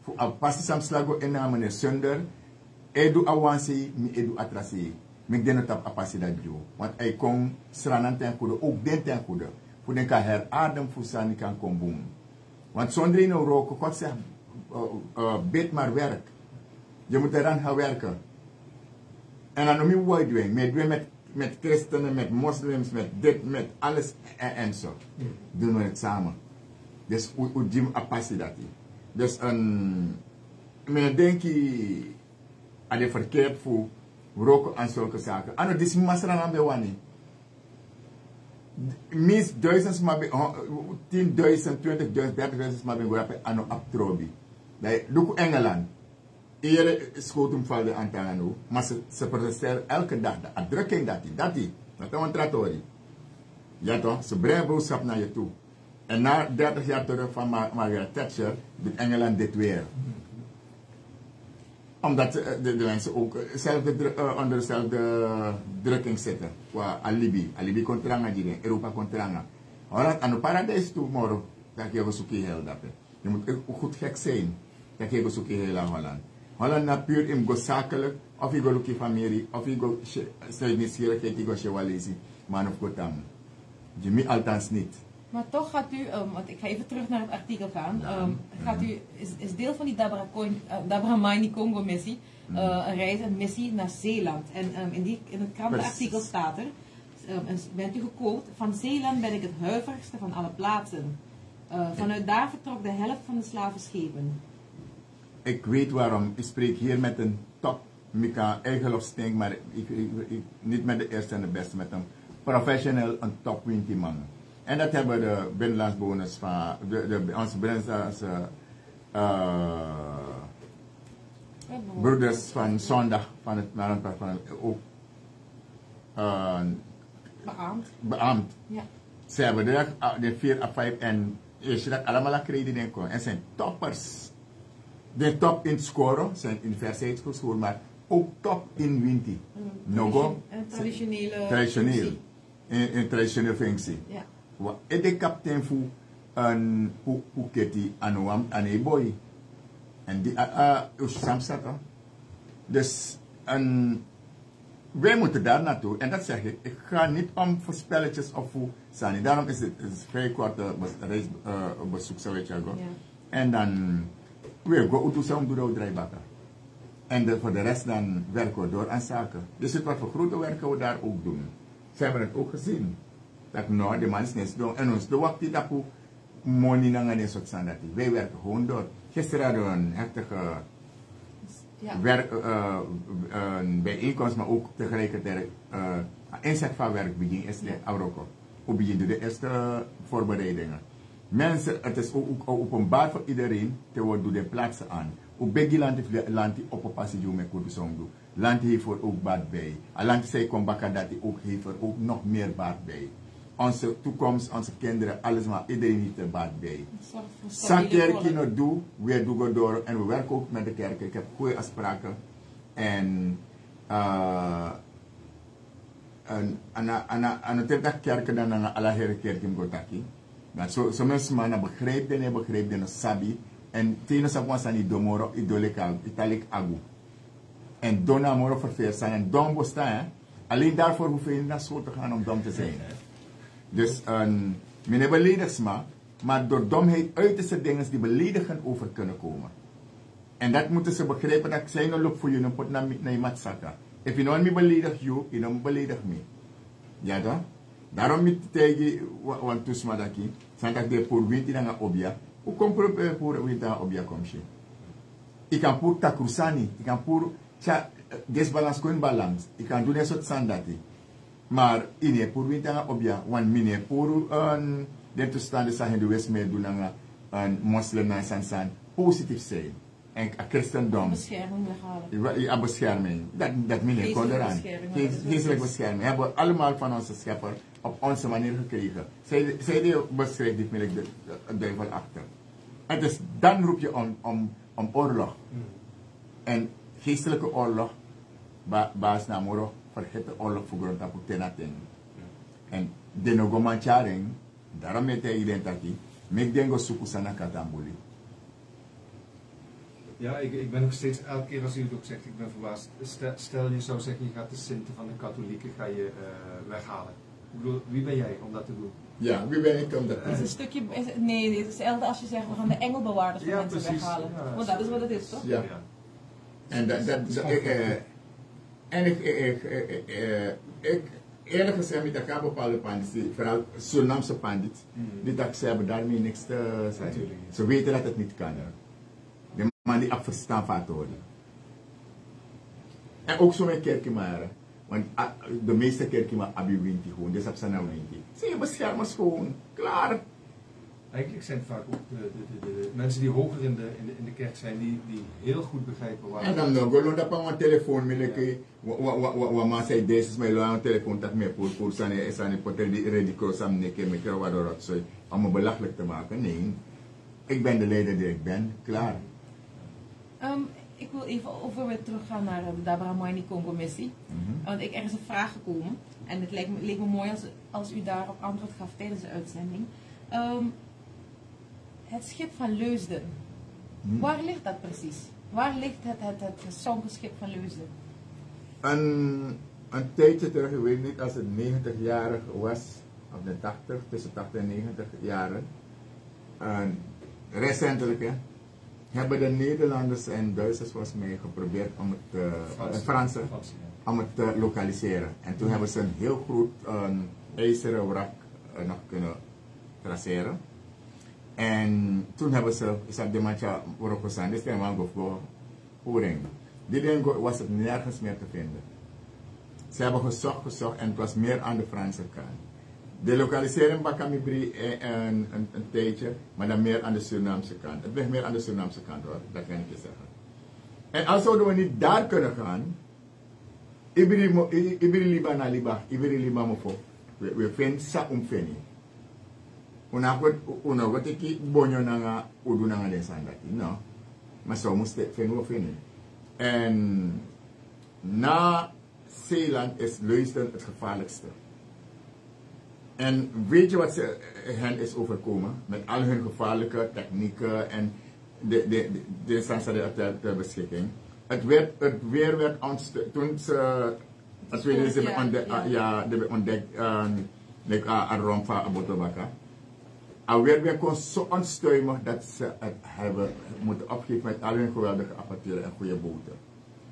Voor apassi sam slago en namene zonder edu awansi mi edu atrasi. Ik denk dat apassi dat jo. Want hij kon stranan ten kude, ook den ten kude. Voor den kan heradem voor sani kan kom boom. Want zonder in roken, God zegt, uh, uh, bid maar werk. Je moet eraan gaan werken. En dan noem je wat doen. Met, met, met christenen, met moslims, met dit, met alles en, en zo. Mm. Doen we het samen. Dus hoe Jim appassie dat Dus een... Men denk je... Aan de verkeerd voor roken en zulke zaken. En dat is masra aan de wani. Mis duizend maar bij tienduizend, twintigduizend, dertigduizend maar bij aan de. Dat doe Eerder schoten vallen aan Tangano, maar ze, ze protesteren elke dag. De uitdrukking dat die, dat die, dat is een trattori. Ja toch, ze brengen boodschap naar je toe. En na 30 jaar terug van Margaret Thatcher doet Engeland dit weer. Omdat de, de, de mensen ook zelfde, uh, onder dezelfde drukking zitten. Qua alibi. Alibi kontranga die Europa kontranga. Holland aan de paradijs toe morgen. Dat je zoekt heel dat. Je moet goed gek zijn. Dat je zoekt heel aan Holland. Holland na puur im go zakelijk, of je go luki familie, of je go strijd nieuwsgierigheid, je go shewalezi, man of go tam. Jimmy althans niet. Maar toch gaat u, um, want ik ga even terug naar het artikel gaan, um, gaat u, is, is deel van die Dabra, uh, Dabra Maini Congo missie, uh, een reis, een missie naar Zeeland. En um, in, die, in het krantenartikel staat er, bent u gequote, van Zeeland ben ik het huiverigste van alle plaatsen. Uh, vanuit daar vertrok de helft van de slavenschepen ik weet waarom. Ik spreek hier met een top, Mika Eigelofstink, maar ik, ik, niet met de eerste en de beste, met een professional, een top 20 man. En dat hebben de binnenlandsbewoners van, de, de, onze binnenlandse uh, broeders van zondag van het Marenpark van ook uh, beaamd. beaamd. Ja. Ze hebben de, de 4 à 5 en je dat allemaal krediet in En zijn toppers de top in scoren zijn universiteitsgeschool, maar ook top in winti. Nogo. Een traditionele Traditioneel. In, in traditionele functie. Ja. Wat is de kapitein voor een Puketi aan een boy? En die, uh, uh, Samstad. Dus een, wij moeten daar naartoe. En dat zeg ik, ik ga niet om voor spelletjes of voor Sani. Daarom is het, is vrij kort uh, reisbezoek, uh, zou zeggen. En dan we go uit zo'n bureau draaibakken. En de, voor de rest dan werken we door aan zaken. Dus het wat voor grote werken we daar ook doen. Ze hebben het ook gezien. Dat nou, de mensen is doen. En ons de wacht die dat money naar een soort standaard. Wij werken gewoon door. Gisteren hadden we een heftige ja. werk, uh, uh, een bijeenkomst, maar ook tegelijkertijd uh, inzet van werk begin is de ja. Auroko. Hoe begin de eerste voorbereidingen. Mensen, het is ook, ook openbaar voor iedereen te worden door de plaatsen aan. Big land heeft land op passie met doen. Land heeft er ook baat bij. Zij komt bakken dat ook heeft er ook nog meer baat bij. Onze toekomst, onze kinderen, alles maar, iedereen heeft er baat bij. Zorg voor Sa stabiele kerk volk. no doe, we doen door en we werken ook met de kerken. Ik heb goede afspraken. En uh, en te dat kerken dan aan alle heren kerken gotaki. Maar zo zo mensen maar begrijp den begrijp den sabi en tien sa kwa sani domoro idoleka italik agu. En dona moro verversen en dom bestaan. Alleen daarvoor hoef je naar school te gaan om dom te zijn. Dus een meneer me, maar door domheid uiterste dingen die beledigend over kunnen komen. En dat moeten ze begrijpen dat ik zei no loop voor je, pot naar je matsaka. If you don't me beledig you, you don't me. Ja dan? Daarom met tegen want tusma daki, zijn dat de pour winti na obia. Hoe kom je pour winti na obia komshi? Ik kan pour takrusani, ik kan pour tja desbalans koin balans. Ik kan doen een soort sandati. Maar ine pour winti na obia, wan mine pour een den toestanden zijn de west mee doen na een moslim na sansan positief zijn. En een christendom. Bescherming weghalen. Ja, bescherming. Dat, dat meneer kon Geestelijke eraan. bescherming, Geest- dat is Geestelijke het. bescherming. We hebben allemaal van onze schepper op onze manier gekregen. Zij, zij die beschrijft dit met de, de duivel achter. En dus dan roep je om, om, om oorlog. En geestelijke oorlog, ba, baas na moro, vergeet de oorlog voor grond op tenating. En de nogomancharing, daarom met de identiteit, mek dengo sukusana katambuli. Ja, ik, ik ben nog steeds, elke keer als u het ook zegt, ik ben verbaasd. Stel, stel je zou zeggen, je gaat de Sinten van de katholieken ga je, eh, weghalen. Wie ben jij om dat te doen? Ja, wie ben ik om dat Het is een stukje, is- nee, het is hetzelfde als je zegt, we gaan de engelbewaarders van Ja, mensen precies. weghalen. Ja, Want dat is wat het is, toch? Ja. En dat, dat, dat- ik, eh, en ik, ik, ik, ik, eh, ik, eerlijk gezegd, met elkaar bepaalde pandits, vooral Surinaamse pandits, Mm. die dat ze hebben daarmee niks te zeggen. Ze weten dat het niet kan. De man die af verstaan van worden. En ook zo met kerkemaren. Want ah, de meeste kerkemaren hebben winti gewoon, dus ze nou winti. Zie je beschermen gewoon, klaar. Eigenlijk zijn het vaak ook de, de, de, de mensen die hoger in de, in de, in de kerk zijn, die, die heel goed begrijpen waar En dan nog gewoon dat op een telefoon met een wat man zei deze is mijn lang telefoon dat me voor voor zijn is aan het die ridicule sam neke met er wat dat zo om me belachelijk te maken. Nee, ik ben de leider die ik ben, klaar. Ehm, ik wil even over weer teruggaan naar de Dabra Moini Congo-missie. Mhm. Want ik, er is een vraag gekomen. En het leek me, leek me mooi als, als u daarop antwoord gaf tijdens de uitzending. Ehm, het schip van Leusden. Hm. Waar ligt dat precies? Waar ligt het, het, het gezonken schip van Leusden? Een, een tijdje terug, ik weet niet als het 90 jarig was, of de 80, tussen 80 en 90 jaren. En recentelijk hè, hebben de Nederlanders en Duitsers was mij geprobeerd om het, uh, Frans. Fransen, Frans, ja. om het te lokaliseren. En toen hebben ze een heel groot een ijzeren wrak eh, nog kunnen traceren. En toen hebben ze, is dat de mancha Orokosan, dit is de man of Oering. Die ding was het nergens meer te vinden. Ze hebben gezocht, gezocht en het was meer aan de Franse kant. De lokalisering Bakamibri een, een, een tijdje, maar dan meer aan de Surinaamse kant. Het ligt meer aan de Surinaamse kant hoor, dat kan ik je zeggen. En als we niet daar kunnen gaan, Ibiri mo- i- ibiri liba na liba, ibiri liba mo fo. We, fen sa umfeni. Una wat una wat iki bonyo na nga udu na nga den sandati, no. Maar zo moest het feni. En na Zeeland is Leusden het gevaarlijkste. En weet je wat ze, eh, hen is overkomen? Met al hun gevaarlijke technieken en de, de, de, de ter, beschikking. Het, werd, het weer werd ontdekt. Toen ze, als we deze Ja, ontdekt, ja. ja, de ontdekt, um, like, uh, een romp van Abotobaka. Alweer weer kon zo onstuimig dat ze het hebben moeten opgeven met al hun geweldige apparaturen en goede boten.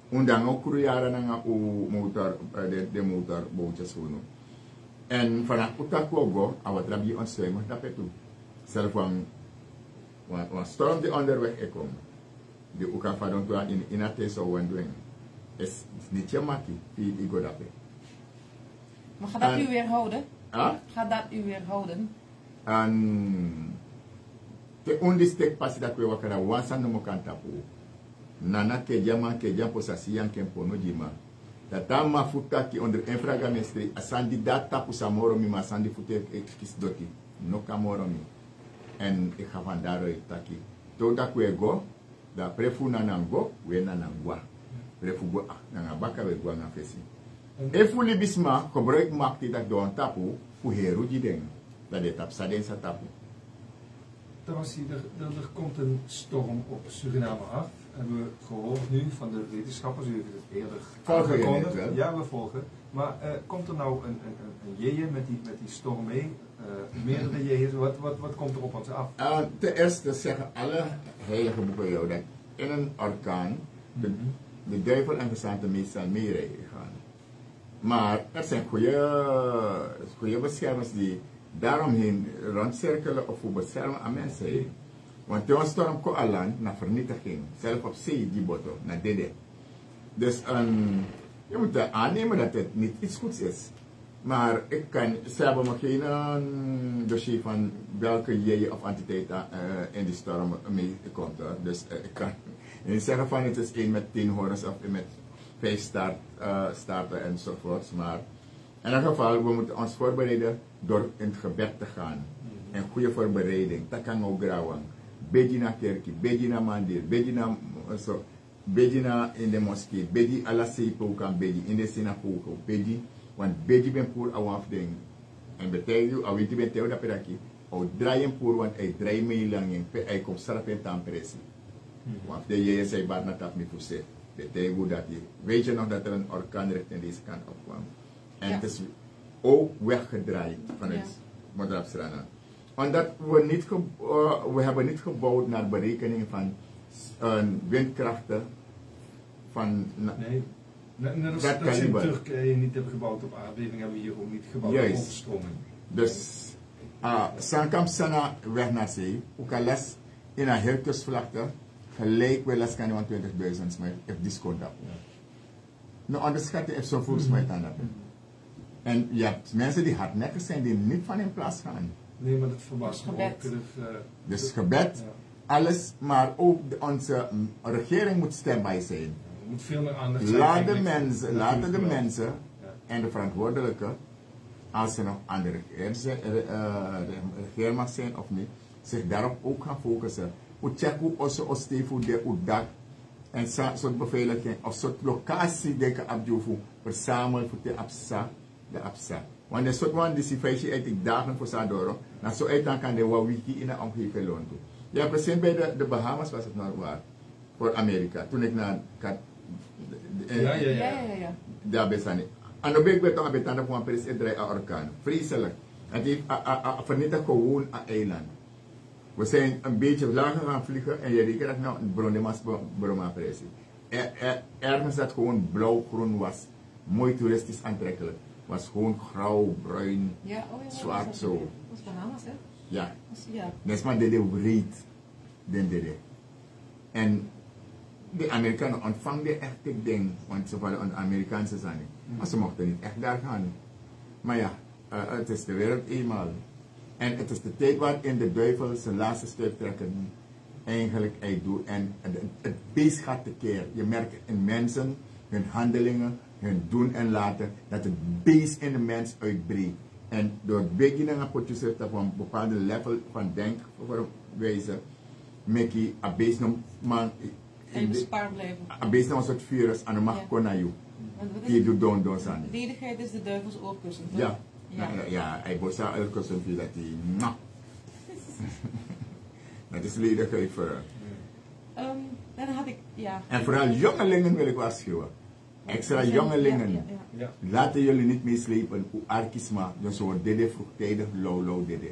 Ondanks ook jaren na motor, eh, de, de motorbootjes gewoon. En vanaf Utakogo, wat rabi onstuimig dat het toe. Zelf van, want want storm die onderweg ik kom. Die ook van doen in in het is zo doen. Is niet je makkie, die die go dat. Maar gaat dat En- u weerhouden? Ah? Gaat dat u weerhouden? En de only stek pas dat we wakara wansa no mo kan tapu. nana ke jama ke jam posasi yang ken pono jima tata ma futa ki onder infraga mestre asandi data pusamoro mi masandi fute kis doti no kamoro mi. En ik ga van daaruit taki to da kwe go da prefu na nango we na nangwa prefu go ah na ngabaka we na fesi. E fuli bisma ko break makti da don tapu fu heru jideng da de tap saden sa tapu. Er, er, er komt een storm op Suriname af. Hebben we gehoord nu van de wetenschappers, u heeft het eerder Volgen? Ja, we volgen. Maar eh, komt er nou een, een, een, met die, met die storm mee? Eh, meerdere jeeën? Wat, wat, wat komt er op ons af? Uh, ten eerste zeggen alle heilige boeken jou dat in een orkaan de, de duivel en de Santa meestal meerijden gaan. Maar er zijn goede, goede beschermers die daaromheen rondcirkelen of voor beschermen aan mensen. Want toen storm ko alan naar vernietiging, zelf op zee die boto, naar dede. Dus een, je moet aannemen dat het niet iets goeds is. Maar ik kan, ze hebben me geen eh, dossier van welke jij of entiteit eh, in die storm mee komt. Dus eh, ik kan niet zeggen van het is één met tien horens of met vijf start, eh, starten enzovoorts. Maar in elk geval, we moeten ons voorbereiden door in het gebed te gaan. Een goede voorbereiding. Dat kan ook grauwen. Bedi na kerkie, bedi na mandir, bedi na uh, so, bedi na in de moskee, bedi ala seipo kan bedi, in de sinagoge, bedi. Want bedi ben pour awaf ding. En betekent, au winti ben teo da peraki, au draaien pour, want hij draai me lang in, pe- hij komt straf in tampresi. Want de je zei bar na tap mi fuse. Betekent dat je, weet je nog dat er een orkaan richting deze kant opkwam. En het is ook weggedraaid vanuit Ja. Modrapstrana. Omdat we niet uh, we hebben niet gebouwd naar berekening van uh, windkrachten van Nee. Net als Dat dat ze in. Turkije niet hebben gebouwd op aardbeving, hebben we hier ook niet gebouwd op overstroming. Dus uh, Sankam Sana weg naar zee, ook al les in een heel kustvlakte, gelijk wel les kan je van 20.000 smijt, if discount dat. Nou, onderschatten heeft zo'n voelsmijt aan dat. En je hebt mensen die hardnekkig zijn, die niet van in plaats gaan. Nee, maar dat verbaast me ook. Dat, eh, Dus dat- gebed, Ja. alles, maar ook onze mm, regering moet stembaar zijn. Er moet veel meer aandacht zijn. Laat de mensen, laten de mensen Ja. en de verantwoordelijken, als ze nog aan de regeer zijn- eh, eh, regeermacht zijn of niet, zich daarop ook gaan focussen. Hoe checken onze ostefu de udak en soort beveiliging of soort locatie deken abjoefu verzamelen voor de absa, de absa. Want de soort van die feestje uit ik dagen voor Sadoro, nou zo uit dan kan de wawiki in de omgeving loon doen. Ja, precies bij de, de Bahamas was het nou waar, voor Amerika. Toen ik naar... Kat- de- de- Ja, ja, Ja, ja, ja. daar bestaan. En dan ben ik toch aan het van precies iedereen een orkaan. Vreselijk. Het heeft a- a- a- vernietigt gewoon een eiland. We zijn een beetje lager gaan vliegen en je rekent dat nou een brondemas broma precies. Er, er, ergens dat gewoon blauw-groen was, mooi toeristisch aantrekkelijk, was gewoon grauw, bruin, Ja, oh ja. Zwart dat is zo. Dat is Bahamas, hè? ja. Dat is- Ja. Net maar breed den dede. En de Amerikanen ontvangen echt ik denk, want ze vallen aan de Amerikaanse zijn. Maar ze mochten niet echt daar gaan. Maar ja, eh, het is de wereld eenmaal. En het is de tijd waarin de duivel zijn laatste stuk trekken eigenlijk hij doet. En het, het beest gaat tekeer. Je merkt in mensen, hun handelingen, hun doen en laten, dat het beest in de mens uitbreekt. En door beginnen aan potjes van een bepaalde level van denkwijze, maak je een beest man, En bespaard blijven. een beest een soort virus aan de macht Ja. kon naar is Die doet don don zijn. Ledigheid is de duivels oorkussen? Ja. Ja. Ja, hij bosa elke zo'n viel dat hij. Dat is ledigheid voor. Ehm, dan had ik, ja. En vooral jongelingen wil ik waarschuwen. Extra jongelingen. Laten jullie niet meeslepen hoe arkisma, dus zo dede vroegtijdig low low dede.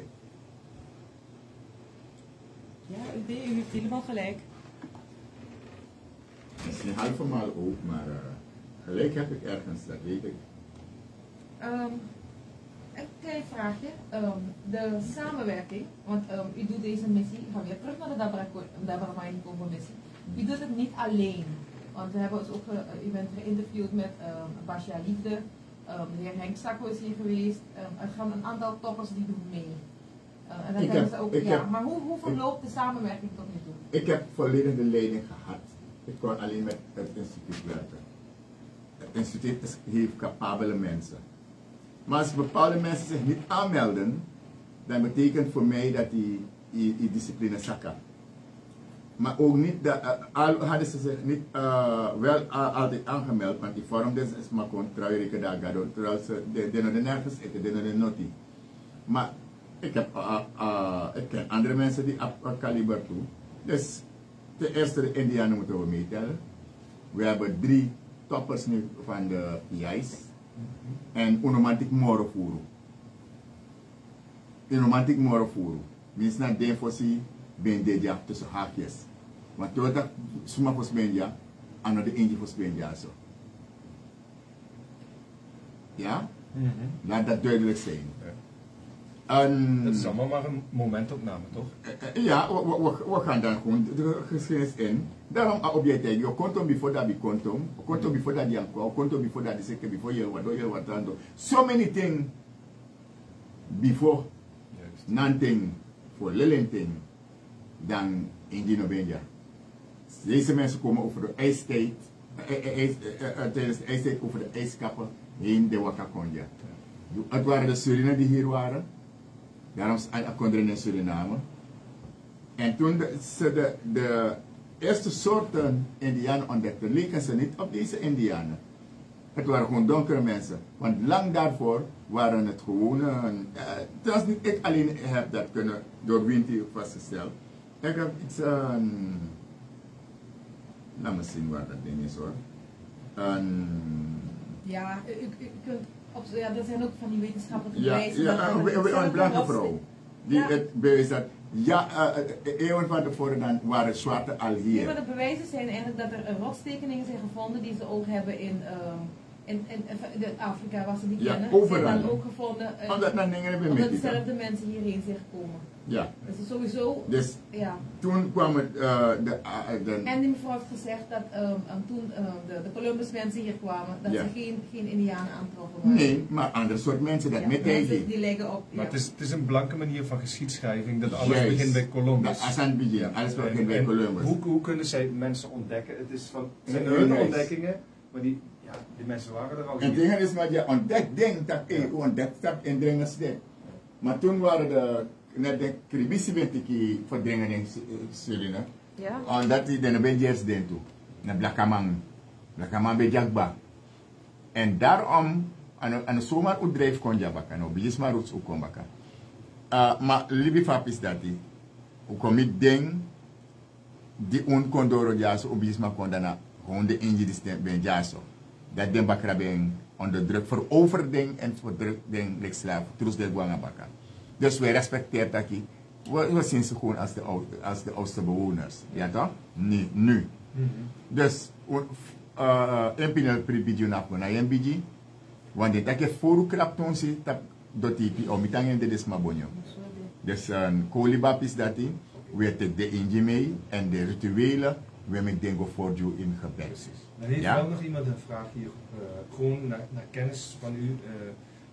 Ja, u, u heeft helemaal gelijk. Misschien halvermaal ook, maar eh, gelijk heb ik ergens, dat weet ik. Ehm, een klein vraagje. Ehm, de samenwerking, want ehm, u doet deze missie, ik ga weer terug naar de Dabra Dabra Mining Congo missie. U doet het niet alleen. Want we hebben ons ook, u bent geïnterviewd met um, Basja Liefde, ehm, de heer Henk Sakko is hier geweest. Ehm, er gaan een aantal toppers die doen mee. Eh, en dan hebben heb- ze ook, ja, heb- maar hoe, hoe verloopt de samenwerking tot nu toe? Ik heb volledig de leiding gehad. Ik kon alleen met het instituut werken. Het instituut is, heeft capabele mensen. Maar als bepaalde mensen zich niet aanmelden, dan betekent voor mij dat die, die, die discipline zakken. Maar ook niet, dat, uh, al hadden ze zich niet uh, wel altijd aangemeld, want die vorm des is maar gewoon trouwens daar gado, terwijl ze de de de nergens eten, de de noti. Maar ik heb, ik ken andere mensen die op kaliber toe. Dus de eerste de Indianen moeten we meetellen. We hebben drie toppers nu van de PI's. En onomantic moro furu. Onomantic moro furu. Minst na den fosi ben tussen haakjes. Want toen dat suma fos ben ja, en de eentje ja zo. Ja? Mhm. Laat dat duidelijk zijn. Ja. En, Het is allemaal maar een momentopname, toch? Eh, Ja, we, we, we- we gaan dan gewoon de geschiedenis in. Daarom op je tijd, je kontom before dat be kontom, je kontom before dat anko, je kontom before dat die seke, before je wat, je wat dan So many things before nothing voor thing dan in die Benja. Deze mensen komen over de ijstijd, eh, eh, eh, tijdens de ijstijd over de ijskappen heen de Wakakonja. Het waren de Suriname die hier waren. Daarom konden in Suriname. En toen ze de, de eerste soorten Indianen ontdekten, leken ze niet op deze Indianen. Het waren gewoon donkere mensen. Want lang daarvoor waren het gewoon... Was niet ik alleen heb dat kunnen door Winty vastgesteld. Ik heb iets... een laat me zien waar dat ding is hoor. Een, Ja, u, u, kunt op, ja, er zijn ook van die wetenschappelijke ja, bewijzen. ja, dat een, blanke vrouw. Die Ja. het bewees dat... Ja, uh, eeuwen van tevoren dan waren zwarte al hier. maar de bewijzen zijn eigenlijk dat er rotstekeningen zijn gevonden die ze ook hebben in, ehm, in, in, Afrika, waar ze die Ja, kennen. overal. Zijn dan ook gevonden eh, Omdat dan dingen hebben omdat dezelfde mensen hierheen zijn gekomen. Ja, Dus is sowieso, dus ja. toen kwam het... Uh, de, uh, de, En die mevrouw heeft gezegd dat ehm, ehm, toen de, de Columbus mensen hier kwamen, dat Ja. ze geen, geen Indianen aantroffen waren. Nee, maar andere soort mensen dat Ja, met mensen tegen. die liggen op. Maar ja. het is, het is een blanke manier van geschiedschrijving dat alles Juist. begint bij Columbus. Dat aan het begin, alles En- begint bij en Columbus. Hoe, hoe kunnen zij mensen ontdekken? Het is van, het zijn hun ontdekkingen, maar die, ja, die mensen waren er al. En tegen is maar je ontdekt ding dat Ja. ik ontdekt dat in dringers ding. Maar toen waren de net de kribisi bent ik verdringen in Suriname. Ja? Omdat die de Benjers den toe. Na Blakamang. Blakamang bij Jagba. En daarom aan aan zomaar uitdrijf kon jabaka. No bijis maar roots ook kon baka. Uh, maar libi fap is dat die. Hoe kom ik ding die on kon door jaso bijis maar kon daarna gewoon de injidis ben jaso. Dat den bakra ben onder druk veroverding en verdrukking like slaaf. Troes de guanga baka. Dus wij respecteren dat die. We, we zien ze gewoon als de, oude, als de oudste bewoners. Ja toch? Nee, nu. Mhm. Dus, uh, een pinel pribidjo na kona yen biji. Want dit take foru krap ton si tap dotipi o mitangen de des mabonyo. Dus een kolibap is dat in. We take de inji mee en de rituelen. We make dengo voor you in gebed. Er heeft Ja? wel nog iemand een vraag hier, eh, gewoon naar, naar kennis van u.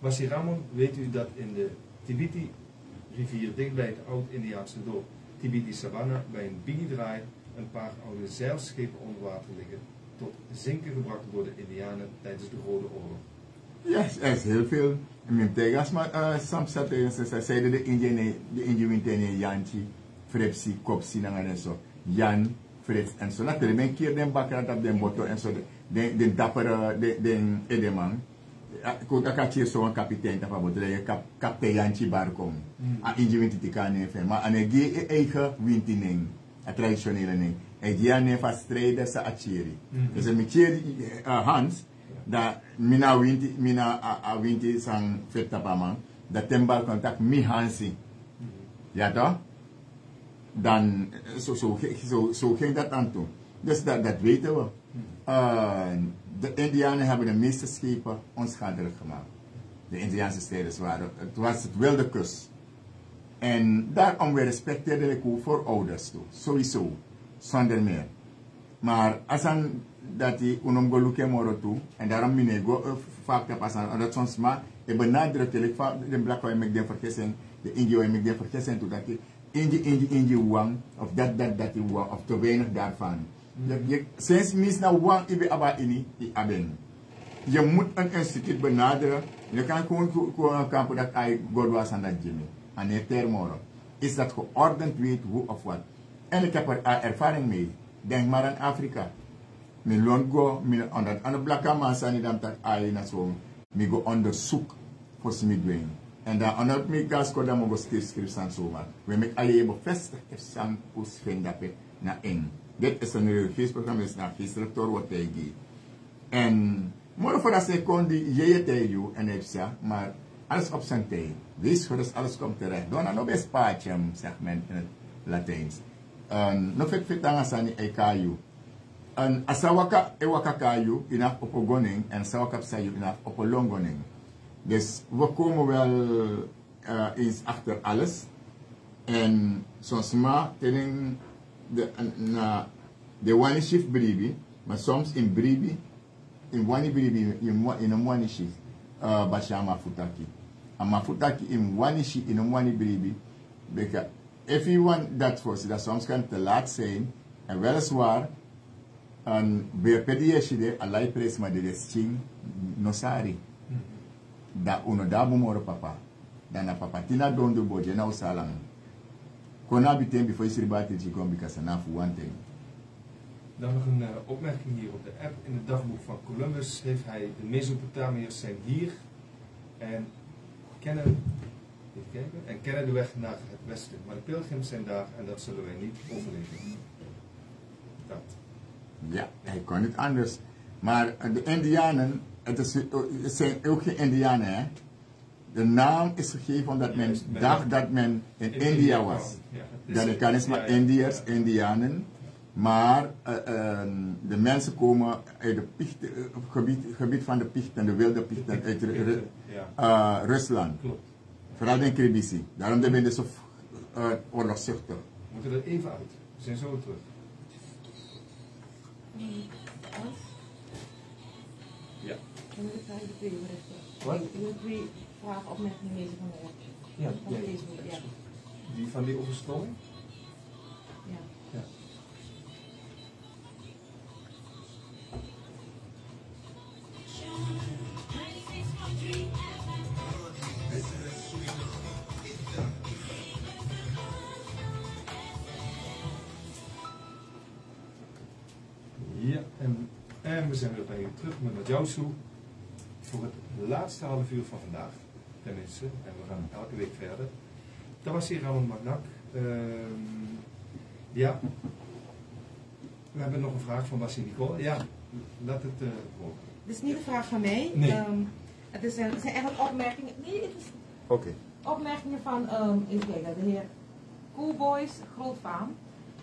Uh, Ramon, weet u dat in de Tibiti rivier dichtbij het oud-Indiaanse dorp Tibiti Savannah bij een binidraai een paar oude zeilschepen onder water liggen tot zinken gebracht door de Indianen tijdens de Rode Oorlog. Yes, er is heel veel. Mijn tegas, maar uh, soms zat er ze zeiden de Indië, de Indië wintene Janchi, Frepsi, Kopsi, en zo. Jan, Frits en zo. Later ben keer den bakker op den botto en zo. Den, dappere, den, den edeman. Ook dat hier zo'n kapitein botto. Dat je kap, kapitein Janchi bar kom. A Indië wintene kan even. Maar aan een ge eigen wintining. A traditionele ning. En die aan een vast strijden sa achiri. Mhm. Dus een beetje uh, Hans, da mina winti mina a, a winti feta paman da tembal contact mi hansi ja toch dan eh, zo zo zo zo ging dat aan toe dus dat dat weten we uh, de Indianen hebben de meeste schepen onschadelijk gemaakt. De Indiaanse strijders waren het was het wilde kust en daarom we de koe voor ouders toe sowieso zonder meer. Maar als aan dat die unom go luke moro toe en daarom mine go uh, vaak te passen en dat soms maar ik benadruk ik vaak de black waar ik den vergissing de indie waar ik den vergissing toe dat die indie indie indie wang of dat dat dat wang of te weinig daarvan sinds wang ibe aba ini, i aben. Je moet een instituut benaderen. Je kan gewoon gewoon kampen dat hij God was aan dat Jimmy. En je termoro. Is dat geordend weet hoe of wat. En ik heb er uh, ervaring mee. Denk maar aan Afrika. Mi loon go, mi onder aan de blakke massa niet dan dat ai na zo. Mi go onderzoek voor simi doen. En dan onder mi gas ko dan zo maar. We mek alleen bevestigd if sam us vendape na eng. Dit is een religieus programma, is naar kiesrector wat hij geeft. En morgen voor dat ze kon je tegen en heeft maar alles op zijn tijd. Wees gerust, alles komt terecht. Doe nou best zegt men in het Latijns. En nog veel veel dingen zijn die kayu. En asawaka ewaka kayu inaf opogoning en sawaka sayu inaf opolongoning. Dus we komen wel uh, eens achter alles. En soms maar tegen de, na, de one shift bribi, maar soms in bribi, in one bribi, in, in een one shift, uh, basha mafutaki. En mafutaki in one shift, in een one bribi, if you want dat voor dat soms kan te laat zijn, en weliswaar, en bij pediësje alai pres maar de ching nosari. Da uno da bumoro papa. Dan na papa tina dondo boje na usalang. Kona bitem before Siribati Jikom because enough one thing. Dan nog een uh, opmerking hier op de app. In het dagboek van Columbus heeft hij de Mesopotamiërs zijn hier en kennen, even kijken, en kennen de weg naar het westen. Maar de pilgrims zijn daar en dat zullen wij niet overleven. Dat. Ja, hij kon niet anders. Maar de Indianen, het, is, het zijn ook geen Indianen hè. De naam is gegeven omdat men dacht dat men in India was. Dan kan het maar Indiërs, Indianen. Maar uh, uh, de mensen komen uit het uh, gebied, gebied van de Pichten, de wilde Pichten, uit uh, Rusland. Klopt. Vooral in Kribisi. Daarom zijn ze zo uh, oorlogszuchtig. We moeten er even uit. We zijn zo terug. Ja. Wat? Ik wil twee vragen, opmerkingen lezen van de, ja, van ja, Facebook. Ja. Die van die overstroming? Ja. Ja. Ja, en, en we zijn weer bij je terug met jou toe voor het laatste half uur van vandaag, tenminste. En we gaan elke week verder. Dat was hier Ramon Magnak. Ehm, ja, we hebben nog een vraag van Bassie Nicole. Ja, laat het uh, horen. Dit is niet een vraag van mij. Nee. Ehm, het, is een, het zijn eigenlijk opmerkingen. Nee, het is Oké. opmerkingen van, um, even kijken, de heer Coolboys Grootvaam.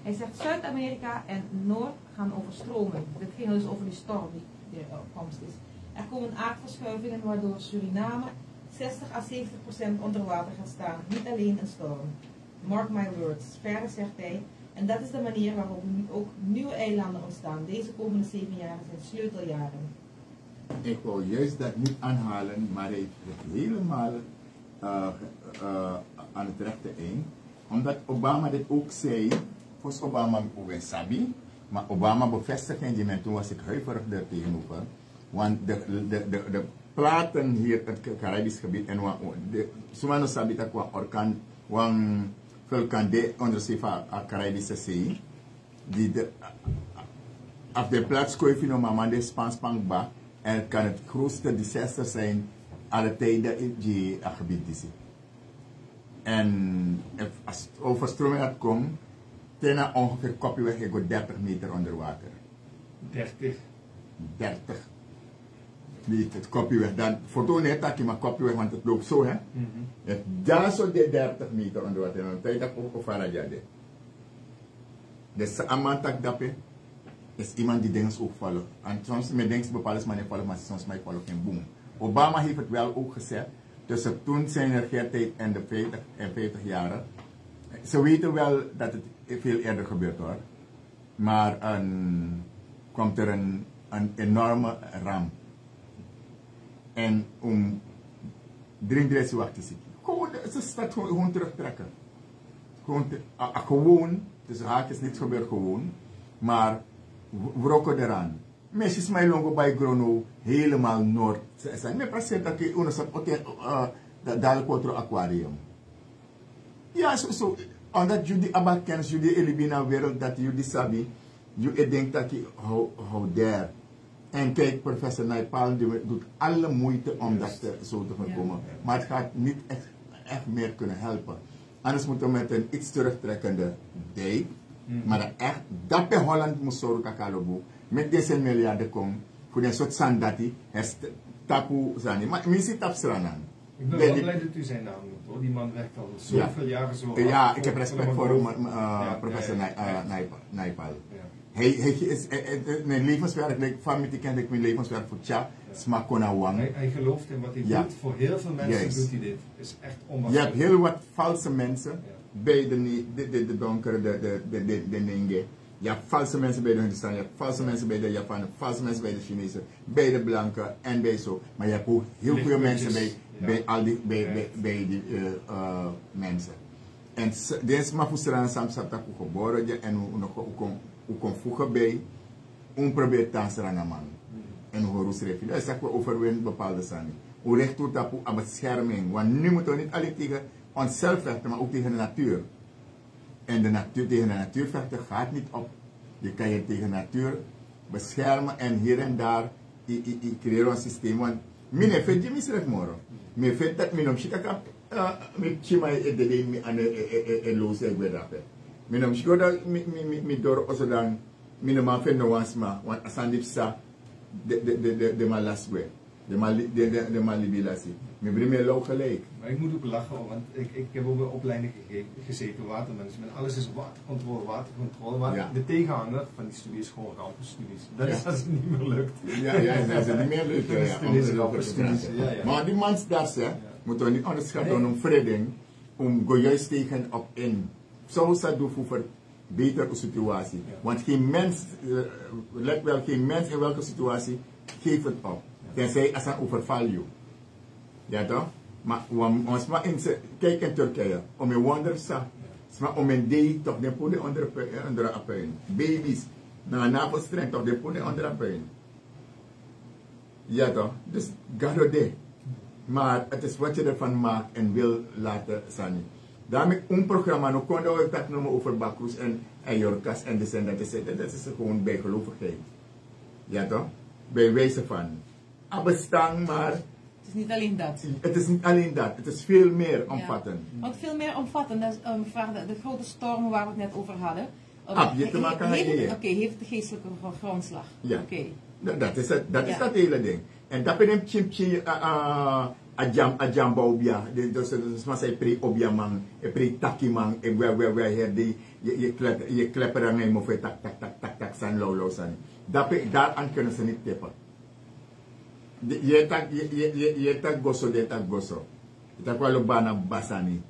Hij zegt Zuid-Amerika en Noord gaan overstromen. Dit ging dus over die storm die er opkomst is. Er komen aardverschuivingen waardoor Suriname 60 à 70 procent onder water gaat staan. Niet alleen een storm. Mark my words. Verder zegt hij. En dat is de manier waarop nu ook nieuwe eilanden ontstaan. Deze komende zeven jaren zijn sleuteljaren. Ik wou juist dat niet aanhalen, maar hij het helemaal uh, uh, aan het rechte eind. Omdat Obama dit ook zei, volgens Obama ook Sabi, maar Obama bevestigde in die moment, toen was ik huiverig er tegenover. Want de, de, de, de platen hier in het Caribisch gebied en de Sumano Sabi dat qua orkaan, wan vulkaan de onderzee van het Caribische Zee, die de, af de plaats koeien om mama de Spaans ba en het kan het grootste disaster zijn alle tijden in die gebied is. En als het overstroming komen, tena ongeveer kopjeweg ik 30 meter onder water. 30. 30. Niet het kopjeweg. Dan foto net dat je maar kopjeweg, want het loopt zo hè. Mm -hmm. Daar zo de 30 meter onder water. Dan tijd dat ook over jade. Dus aan tak dape is iemand die dingen ook vallen. En soms met dingen bepaalde manier vallen, maar soms mij vallen geen boom. Obama heeft het wel ook gezegd. Tussen toen zijn regeertijd en de 50 en 50 jaren. Ze weten wel dat het veel eerder gebeurt hoor. Maar een, komt er een, een enorme ramp. En om drie wacht te zien. Gewoon, ze staat gewoon, gewoon terugtrekken. Gewoon, te, a, a, gewoon, dus haakjes niet gebeurt gewoon. Maar wrokken eraan. Meisjes mij longo bij Grono helemaal noord. Ze zijn me praat dat sap ote dadelijk wat aquarium. Ja, zo zo. Omdat jullie abak kennis, jullie elibina wereld dat jullie sabi, jullie denkt dat je how how there. En kijk, professor Naipal die doet alle moeite om dat te, zo te voorkomen. Ja. Maar het gaat niet echt, echt meer kunnen helpen. Anders moeten we met een iets terugtrekkende date. Mm. Maar dat echt, dat bij Holland moet zorgen kakalobu. Met deze miljarden kom. Voor een soort sandati. Tapu zani. Maar tap sranan. Ik ben wel blij dat u zijn naam noemt hoor. Die man werkt al zoveel jaren zo Ja, ik voor- heb respect voor hem, uh, Ja, professor ja, ja. Naipal. Hij, hij is, eh, eh, mijn levenswerk, like, familie kent ik mijn levenswerk voor Tja, Smakona Wang. Hij, hij gelooft in wat hij Ja. doet. Voor heel veel mensen doet hij dit. is echt Je onwaarschijnlijk. hebt heel wat valse mensen Ja. bij de, de, de, de donkere, de, de, de, de, de Ninge. Je hebt valse mensen bij de Hindustan, je hebt valse mensen bij de Japanen, valse mensen bij de Chinezen, bij de Blanken en bij zo. Maar je hebt ook heel veel mensen bij, Ja. bij al die, bij, bij, bij die eh, eh, mensen. En deze Sran Sam Sapta geboren je en hoe nog hoe kon hoe kon voegen bij, om probeert te aan man. En hoe roes refi. Dat is dat we overwinnen bepaalde zaken. Hoe recht toe tapu aan bescherming. Want nu moeten we niet alleen tegen onszelf vechten, maar ook tegen de natuur. En de natuur, tegen de natuur vechten gaat niet op. Je kan je tegen de natuur beschermen en hier en daar i, i, i creëren een systeem. Want mine vet je misref moro. Me vet dat minom shika kap me chima e de de mi ane e loos e gwe rape. Minom shiko da mi mi mi mi dor oso dan minom ma fen no wansma wan asandip sa de de de de de malaswe. De mal de de de me low gelijk. Maar ik moet ook lachen, want ik, ik heb ook een opleiding gezeten, watermanagement. Alles is watercontrole, watercontrole. Maar Ja. de tegenhanger van die studie is gewoon rampenstudies. Dat is Ja. als het niet meer lukt. Ja, ja, dat is niet meer is ja, studies, praten. ja, ja. Maar die mans daar, hè, moeten we niet onderschatten Nee. om vredding, om juist tegen op in. Zo dat doen voor betere situatie. Want geen mens, eh, let wel, geen mens in welke situatie geeft het op. Tenzij als een overval je. Ja toch? Maar ons maar in kijk in Turkije, om je wonder sa, maar om een day toch de poene onder onder apuin. Baby's, na een navelstreng toch de poene onder apuin. Ja toch? Dus gado de. Maar het is wat je ervan maakt en wil laten zijn. Daarmee een programma, nu konden we noemen over Bakrus en, en Jorkas en dit en dat. is- Dat is gewoon bijgelovigheid. Ja toch? Bij wijze van. Abestang, maar Het is niet alleen dat. het is niet alleen dat. Het is veel meer omvattend. Ja. Want veel meer omvattend, dat is um, vraag de, de grote stormen waar we het net over hadden. Um, Ah, je te maken. Oké, heeft de geestelijke gro- grondslag. Ja. Oké. Dat, dat is het, dat is dat hele ding. En dat ben ik chimchi ajam ajam baubia. Dus dat is maar zei pre obia man, e pre taki man, e we we we her die je klep je klepper aan hem of tak tak tak tak tak san low low san. Dat be- daaraan kunnen ze niet tippen. De- Je tak je je je tak gosso de tak gosso. Dat wel bana basani.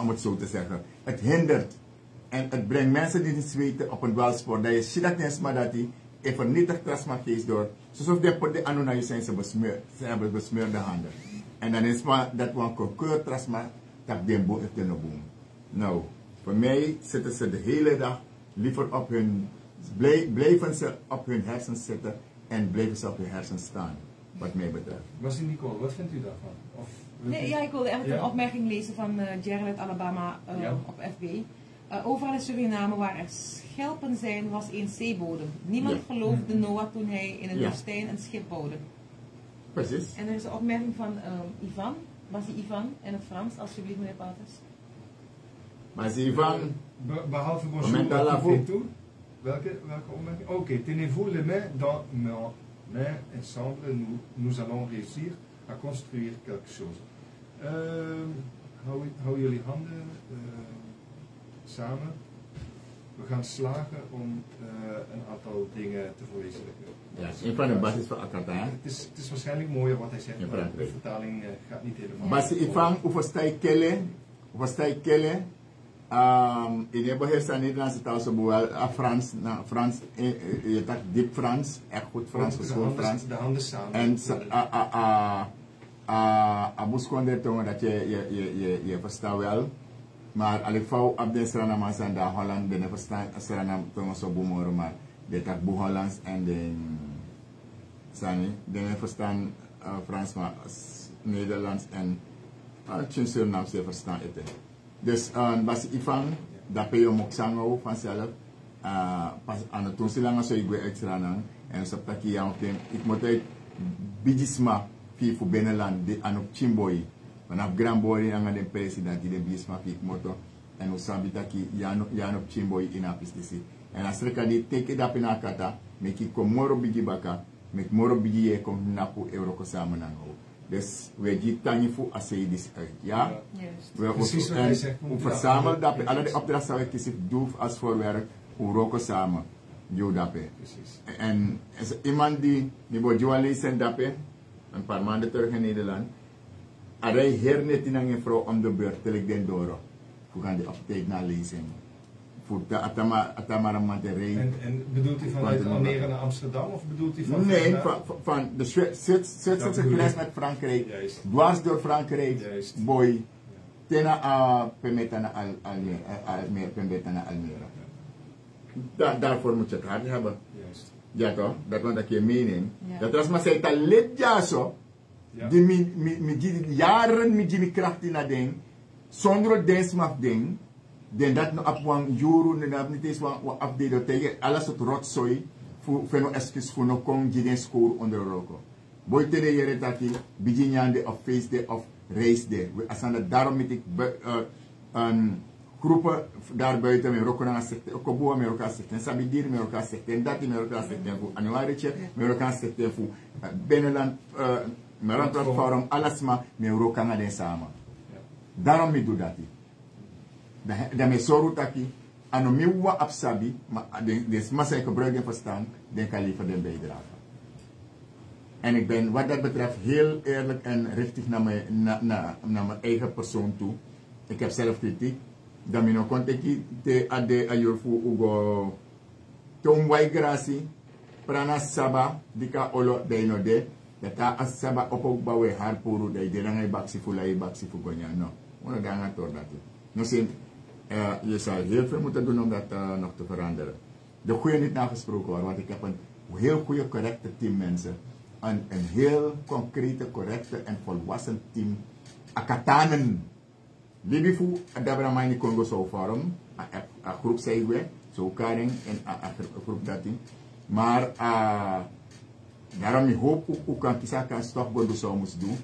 Om het zo te zeggen. Het hindert en het brengt mensen die niet weten op een dwaalspoor. Dat je ziet dat eens maar dat die een vernietigd trasma geest door. Alsof de de anu naar je zijn ze besmeurd. Ze hebben besmeurde handen. En dan is maar dat we een concur trasma dat boom heeft in de boom. Nou, voor mij zitten ze de hele dag liever op hun, blij- blijven ze op hun hersens zitten en blijven ze op hun hersens staan. Wat mij betreft. Was die Nicole, wat vindt u daarvan? Of, Nee, ja, ik wilde eigenlijk Ja? een opmerking lezen van uh, Gerald Alabama eh, Ja. op FB. Uh, overal in Suriname waar er schelpen zijn, was een zeebodem. Niemand Ja. geloofde Noah toen hij in een Ja. woestijn een schip bouwde. Precies. En er is een opmerking van ehm, Ivan. Was die Ivan in het Frans, alsjeblieft meneer Paters? Maar zie van, Be- behalve bonjour? Welke, welke opmerking? Oké, tenez-vous les mains dans mes mains ensemble, nous, nous allons réussir à construire quelque chose. Ehm, hou, hou jullie handen ehm, samen. We gaan slagen om eh, een aantal dingen te verwezenlijken. Ja, een van de basis van Akata. hè. Het is, het is waarschijnlijk mooier wat hij zegt, Ja, maar de vertaling eh, gaat niet helemaal. Basi ifang ufastai kele, ufastai kele, um, in je beheerst aan Nederlandse taal zo boel, a Frans, na Frans, eh, eh, je tak diep Frans, echt goed Frans, de, handen, Frans. de handen samen. En sa- a a a a a buskonde tongen dat je je je je je verstaat wel. Maar alifau abden strana man san da Holland bene verstaan strana tongen zo boemoro maar de tak Hollands en de Sani, de verstaan uh, Frans, maar Nederlands en uh, tjin Surinaam ze verstaan het. Dus uh, basi Ivan, dat pe je mok sango vanzelf. Uh, pas aan het toen lang zo ik ben extra nang en zo dat je aan ik moet uit bijisma fi fu binnenland de aan op chimboy vanaf grand boy aan de president die de bijisma fi moto en o sabi dat je Jan Jan op chimboy in apistisi en als reka di take dat in akata make ik kom moro bigi baka met moro bigi je kom napu euro ko samen nango dus we gaan tani fu asei dis uit ja Juist. we Precies wat en hij zegt, we moet verzamelen ja, dat alle de opdrachten zou ik kiezen doe als voorwerk hoe roko samen jo dape. Precies. en is er iemand die die wordt journalist dape een paar maanden terug in Nederland had hij hier net in een vrouw om de beurt tel ik den doro. We gaan die update nalezen voor de atama atama ramanterei En, en bedoelt hij vanuit Almere naar Amsterdam of bedoelt hij van... Nee, naar- van, van- van de Zwitserse grens met Frankrijk, Juist. dwars door Frankrijk, Juist. boy, tena a pemeta na Al- Almere, eh. Da, daarvoor moet je het hard hebben. Juist. Ja toch? Dat was dat je mening. Ja. Dat was maar zei dat lid ja zo. Ja. Die mi, mi, mi, die jaren met die kracht in dat ding. Zonder mag ding. Den dat no op wang juru, ne dat niet eens wang wang update tegen alles het rotzooi. Voor voor no excuse voor no kong die den score onder roko. Boy tere jere taki, begin jande of face day of race day. We asan daarom met ik be- eh, een groepen daar buiten met roko na sekte, koboa met elkaar sekte, sabi dir met elkaar sekte, en dat met elkaar sekte, voor januarietje met elkaar sekte, voor eh, binnenland, uh, Merantrat Forum, alles maar met roko na den samen. Ja. Daarom mi doe dat. Da me soru taki, ano mi wa absabi, maar de, de massa ik gebruik en verstaan, dan kan liever den bijdragen. En ik ben wat dat betreft heel eerlijk en richting naar mijn, na, na, naar mijn eigen persoon toe. Ik heb zelf kritiek. Dat mi no konteki te ade ayor fu ugo tom wai grasi prana saba dika olo deino de data as saba opo bawe har puru dai de langai baksi fu lai baksi fu gonya no. Ono tor dat. No sin eh je zou heel veel moeten doen om dat eh, nog te veranderen. De goede niet nagesproken worden, want ik heb een heel goede, correcte team mensen. Een, een heel concrete, correcte en volwassen team. Akatanen. Libi fu adabra mani Congo so forum. A groep zei we, zo karing en a, a groep dat ding. Maar daarom ik hoop ook hoe kan kisa kan toch bodo zo moest doen.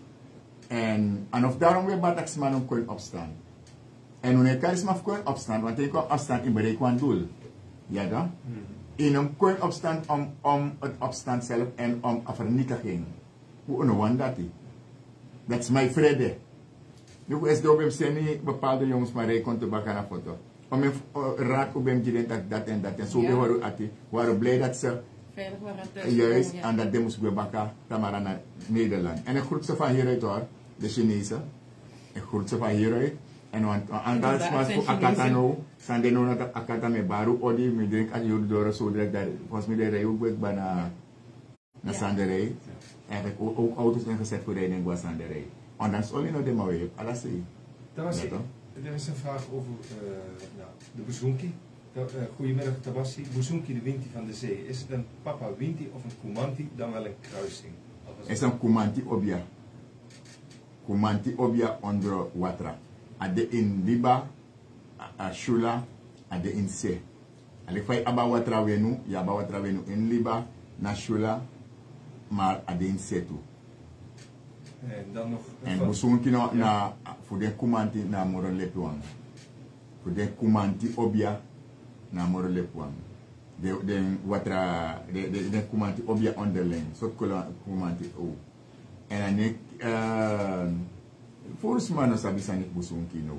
En, en of daarom we bataks man kon opstaan. En wanneer charisma kon opstaan, want ik kon opstaan in bereik van doel. Ja dan? In een kon opstaan om, om het opstand zelf en om een vernietiging. Hoe een wan dat is. Dat is mijn vrede. Nu is het ook niet bepaalde jongens maar hij komt te bakken naar foto. Om een raad op hem te dat dat en dat en zo Ja. we waren blij dat ze Veilig waren thuis. juist en dat moest we bakken tamara naar Nederland. En ik groet ze van hieruit hoor, de Chinese. Ik groet ze van hieruit. En is zijn voor Akata no, zijn de no dat Akata me baru odi, me drink aan jullie door zo direct dat volgens mij de rij ook weer bijna naar Ja. Sanderij. En ik ook, ook auto's ingezet voor rijden in Sanderij. Ondanks alleen nog de mooie, alles zie. Daar er is een vraag over eh, nou, de Buzunki. Da- eh, goedemiddag Tabassi. Buzunki, de Winti van de zee. Is het een Papa Winti of een Kumanti, dan wel een kruising? Alvast- is een kumanti obia. Kumanti obia onder watra. Ade in liba, a- a shula, ade in se. Alik fay aba watra wenu, ya aba watra wenu in liba, na shula, maar ade in se tu. En dan nog... En na, voor de kumanti na moro lepuang. Voor de kumanti obia, na moro lepuang. De, de watra, de, de, de kumanti obia onderling. Sot kula kumanti o. En ik, uh, volgens mij no sabi sa nik busunki no.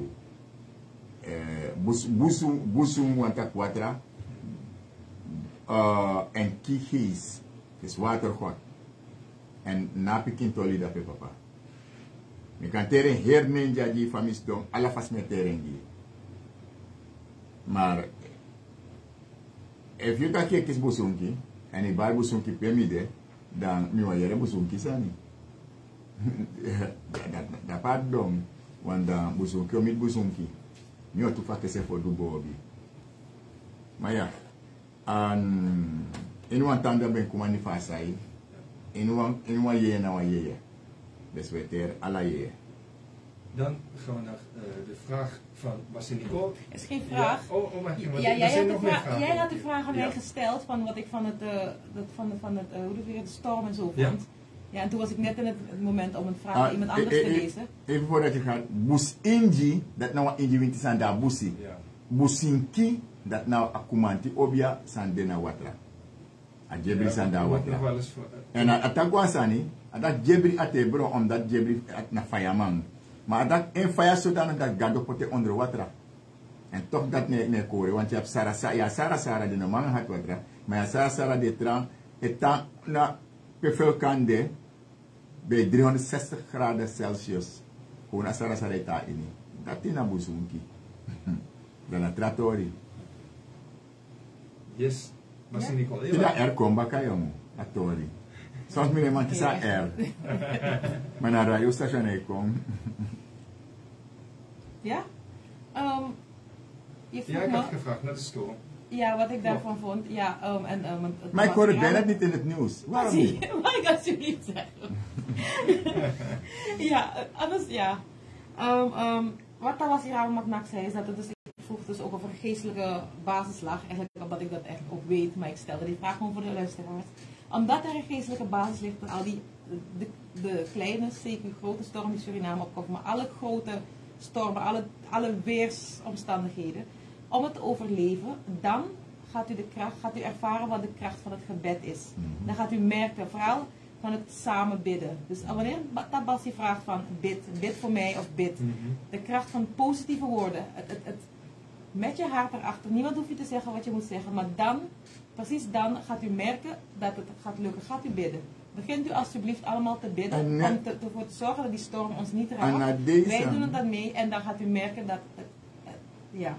Eh, bus, busung, busung wantak watra. Uh, en kihis, is watergod. En napi kintoli da pe papa. Mi kan teren her ninja ji famis don, ala fas me teren ji. Maar, if you take kis busunki, en i bar busunki pe mi de, dan mi wa yere busunki sani. Da, da pardon, wanda busunki o mit busunki. Mi o tu fa kese fo du bobi. Maar ja, En in wan tanda ben kuma ni fasai. In wan in wan ye na wan ye. Dus we ter alla ye. Dan gaan we naar eh, de vraag van Bassin Nicole. is geen vraag. Ja, oh, oh, maar, want Ja, jij, had de nog vraag, vragen. jij had de vraag aan mij Ja. gesteld van wat ik van het, eh, dat, van, de- van het, eh, hoe je het, de storm en zo vond. Ja, en toen was ik net in het, het moment om een vraag Ah, aan iemand eh, anders eh, te eh, lezen. Even voordat je gaat. Bus inji, dat nou inji winti san da busi. Ja. Businki, dat nou akumanti obia san dena watra. A jebri Ja, san da ik moet nog watra. En atagwa sani, adak jebri ate bro omdat jebri at na fireman. Maar adak en fire zodanig dat gado pote onder watra. En toch dat ne ne kore, want je hebt Sara Sara, ja Sara Sara de man hat watra, maar ja Sara Sara de tran eta na pefel kande bij 360 graden Celsius. Gewoon als Sara Sara eta ini. Dat is na buzunki. Dan een trattori. Yes, Bassin Ja. Nicole. Ila Ja, er komba kayo mo, atori. Soms meneer man kisa er. Maar naar radio station hij kom. Ja? Ehm, je vroeg ja, ik me, had gevraagd naar de storm. Ja, wat ik daarvan vond. Ja, ehm, en, ehm, het- Maar ik was hoor het raar- bijna niet in het nieuws. Waarom niet? Mag ik alsjeblieft zeggen? ja, anders ja. Ehm, wat dan was hier aan Magnak zei, is dat het dus, ik vroeg dus ook over een geestelijke basislag. Eigenlijk omdat ik dat echt ook weet, maar ik stelde die vraag gewoon voor de luisteraars. Omdat er een geestelijke basis ligt van al die, de, de kleine, zeker grote storm die Suriname opkomt, maar alle grote stormen, alle, alle weersomstandigheden. Om het te overleven, dan gaat u de kracht, gaat u ervaren wat de kracht van het gebed is. Mhm. Dan gaat u merken, vooral van het samen bidden. Dus wanneer Tabassi vraagt van bid, bid voor mij of bid. Mhm. De kracht van positieve woorden. Het, het, het, met je hart erachter. Niemand hoeft je te zeggen wat je moet zeggen. Maar dan, precies dan, gaat u merken dat het gaat lukken. Gaat u bidden. Begint u alsjeblieft allemaal te bidden. Net- om te, ervoor te zorgen dat die storm ons niet raakt. Wij doen het dan mee. En dan gaat u merken dat het, het- ja.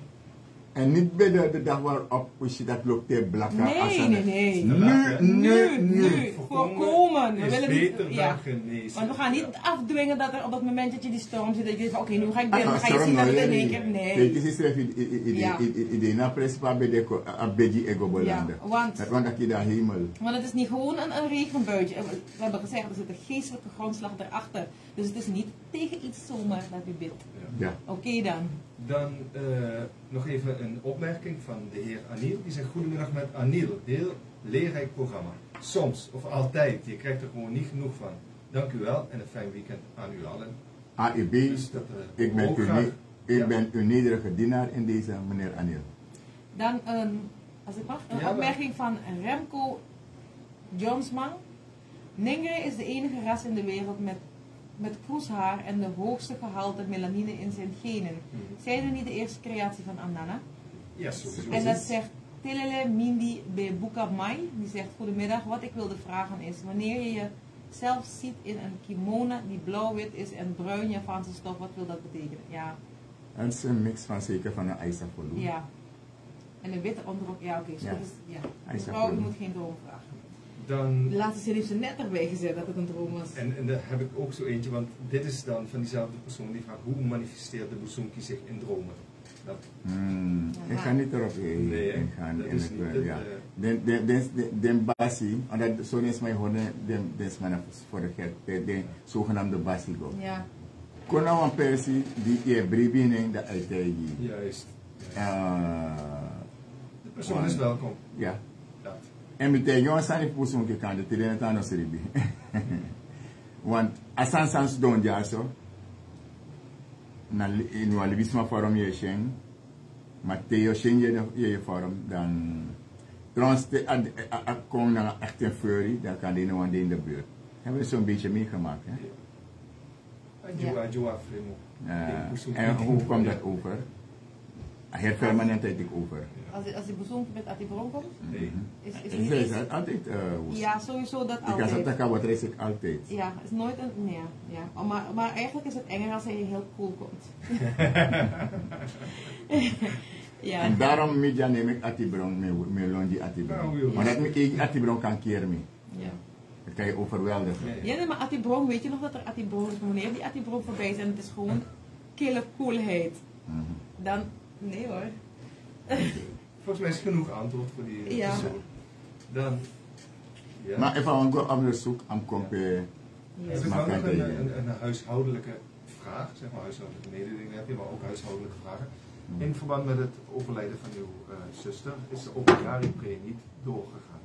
En niet bij de, de dag waarop je dat loopt blakken. Nee, nee, nee. Nu, Nu, nu. Voorkomen. We is willen beter niet, dan ja. genezen. Want we gaan niet Ja. afdwingen dat er op het moment dat je die storm zit, dat je denkt van oké, nu ga ik Ah, binnen, dan ga je zien dat het nou, in één ja, keer, nee. Kijk, is even idee na prespa bij de abedi ego bolande. Ja, want- Dat want dat je daar hemel. Want het is niet gewoon een, een regenbuitje. En We we hebben gezegd, er zit een geestelijke grondslag erachter. Dus het is niet tegen iets zomaar dat u bidt. Ja. Ja. Oké dan. Dan eh, nog even een opmerking van de heer Aniel. Die zegt goedemiddag met Aniel. Heel leerrijk programma. Soms of altijd. Je krijgt er gewoon niet genoeg van. Dank u wel en een fijn weekend aan u allen. AEB, Dus dat, eh, ik ben, uw, graag- ne- ik Ja. ben uw nederige dienaar in deze, meneer Anil. Dan een, als ik mag, een Ja, maar- opmerking van Remco Jonsman. Ningere is de enige ras in de wereld met, met kroeshaar en de hoogste gehalte melanine in zijn genen. Mhm. Zijn er niet de eerste creatie van Anana? Ja, sowieso. En dat zegt Tilele Mindi Bebuka Mai. Die zegt goedemiddag. Wat ik wilde vragen is wanneer je jezelf ziet in een kimono die blauw-wit is en bruin Javaanse stof. Wat wil dat betekenen? Ja, Het is een mix van zeker van een Isafolu. ja. En een witte onderrok. Ja, oké. Ja. is ja. Mevrouw, u moet geen droom vragen. Dan De laatste zin heeft ze net erbij gezet dat het een droom was. En, en daar heb ik ook zo eentje, want dit is dan van diezelfde persoon die vraagt hoe manifesteert de Buzunki zich in dromen? Dat, Hmm. Ik ga niet erop eh, Nee, ingaan. Dat in is het, niet eh, het, ja. eh, Den, den basi, en dat zo is mijn hoorde, den, is mijn voor de de, de zogenaamde basigo. Ja, Kona een persie die je bribine de uitegi. juist. Uh, De persoon is welkom. ja. Dat. En met de jongens zijn ik poes een kan de telen het aan ons ribi. Want asan sans don ja zo. Na in wa libisma forum je shen. Maar te je shen je je forum dan Trouwens, de- a- kom naar 18 februari, dan kan die nog in de buurt. Hebben we zo'n beetje meegemaakt. Hè? Fremo. Eh, en hoe kwam dat over? Heel permanent uit ik over. Als, als die bezoek met Atibron komt, Nee. is, is Is niet is dat altijd uh, Ja, sowieso dat Ik kan altijd. zeggen, wat reis ik altijd. Ja, is nooit een. Nee, ja. Oh, maar, maar eigenlijk is het enger als hij heel cool komt. ja. En daarom media neem ik Atibron, mijn longi Nou, Atibron. joh. Maar dat ik Atibron kan keren mee. ja. Dat kan je overweldigen. Ja, nee, maar Atibron, weet je nog dat er Atibron is? Wanneer die Atibron voorbij is en het is gewoon kille coolheid. Mhm. Dan, nee hoor. Volgens mij is genoeg antwoord voor die eh, Ja. persoon. Dan. Ja. Maar if I want go op de zoek, am compare. Nog kan een, je- een, een huishoudelijke vraag, zeg maar huishoudelijke mededeling heb je, maar ook huishoudelijke vragen. In verband met het overlijden van uw eh, zuster is de Opojari-pre niet doorgegaan.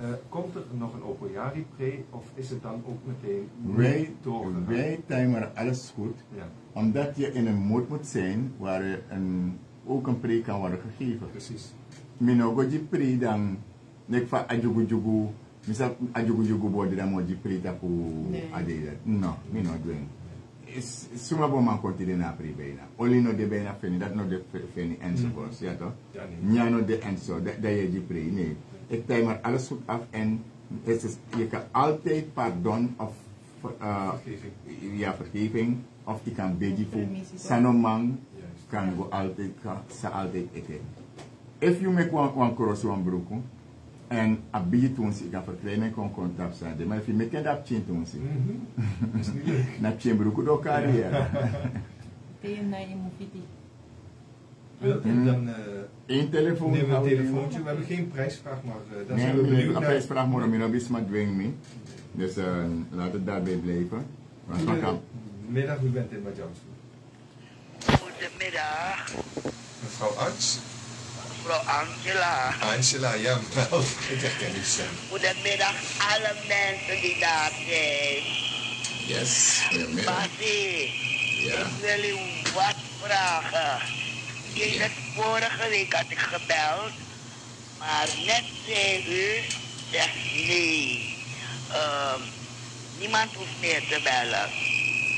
Eh, komt er nog een Opojari-pre of is het dan ook meteen Wij, niet doorgegaan? wij timen alles goed, Ja, omdat je in een moed moet zijn waar er een, ook een preek kan worden gegeven. precies. Minogo die pre dan, nek van ajugu jugu, misa ajugu jugu body dan mo di pre tapu Nee. adede. No, mi no doen. Is suma bo man konti de na pre bijna. Oli no de bijna feni, dat no de fe- feni enzovoorts, ja toch? Ja, nee. Ja, no de enzo, dat dat je die pre, nee. Ik timer alles goed af en het is, je kan altijd pardon of uh, Vergeving. ja, vergeving, of die kan bedje voor sanomang. Kan go altijd, kan, sa altijd eten. If you make one, one cross one broken, en a beetje toen ze kan verkleinen kon contact zijn. Maar if you make dat chin. Dat leuk. na chin broken door carrière. Tegen naar je mufiti. Wil- Mhm. Dan eh Eén telefoon. we een telefoontje. We hebben geen prijsvraag, maar eh dan Nee, zijn we benieuwd naar... prijsvraag, maar om is maar dwing me. Dus uh, laat het daarbij blijven. Want dan kan, Goedemiddag, u bent in Madjouws. Goedemiddag, Mevrouw Arts. mevrouw Angela. Angela, ja, wel. Ik herken uw stem. Goedemiddag, alle mensen die daar zijn. yes, Basie, Ja. ik wil u wat vragen. Het vorige week had ik gebeld, maar net zei u, zegt nee. Ehm, niemand hoeft meer te bellen.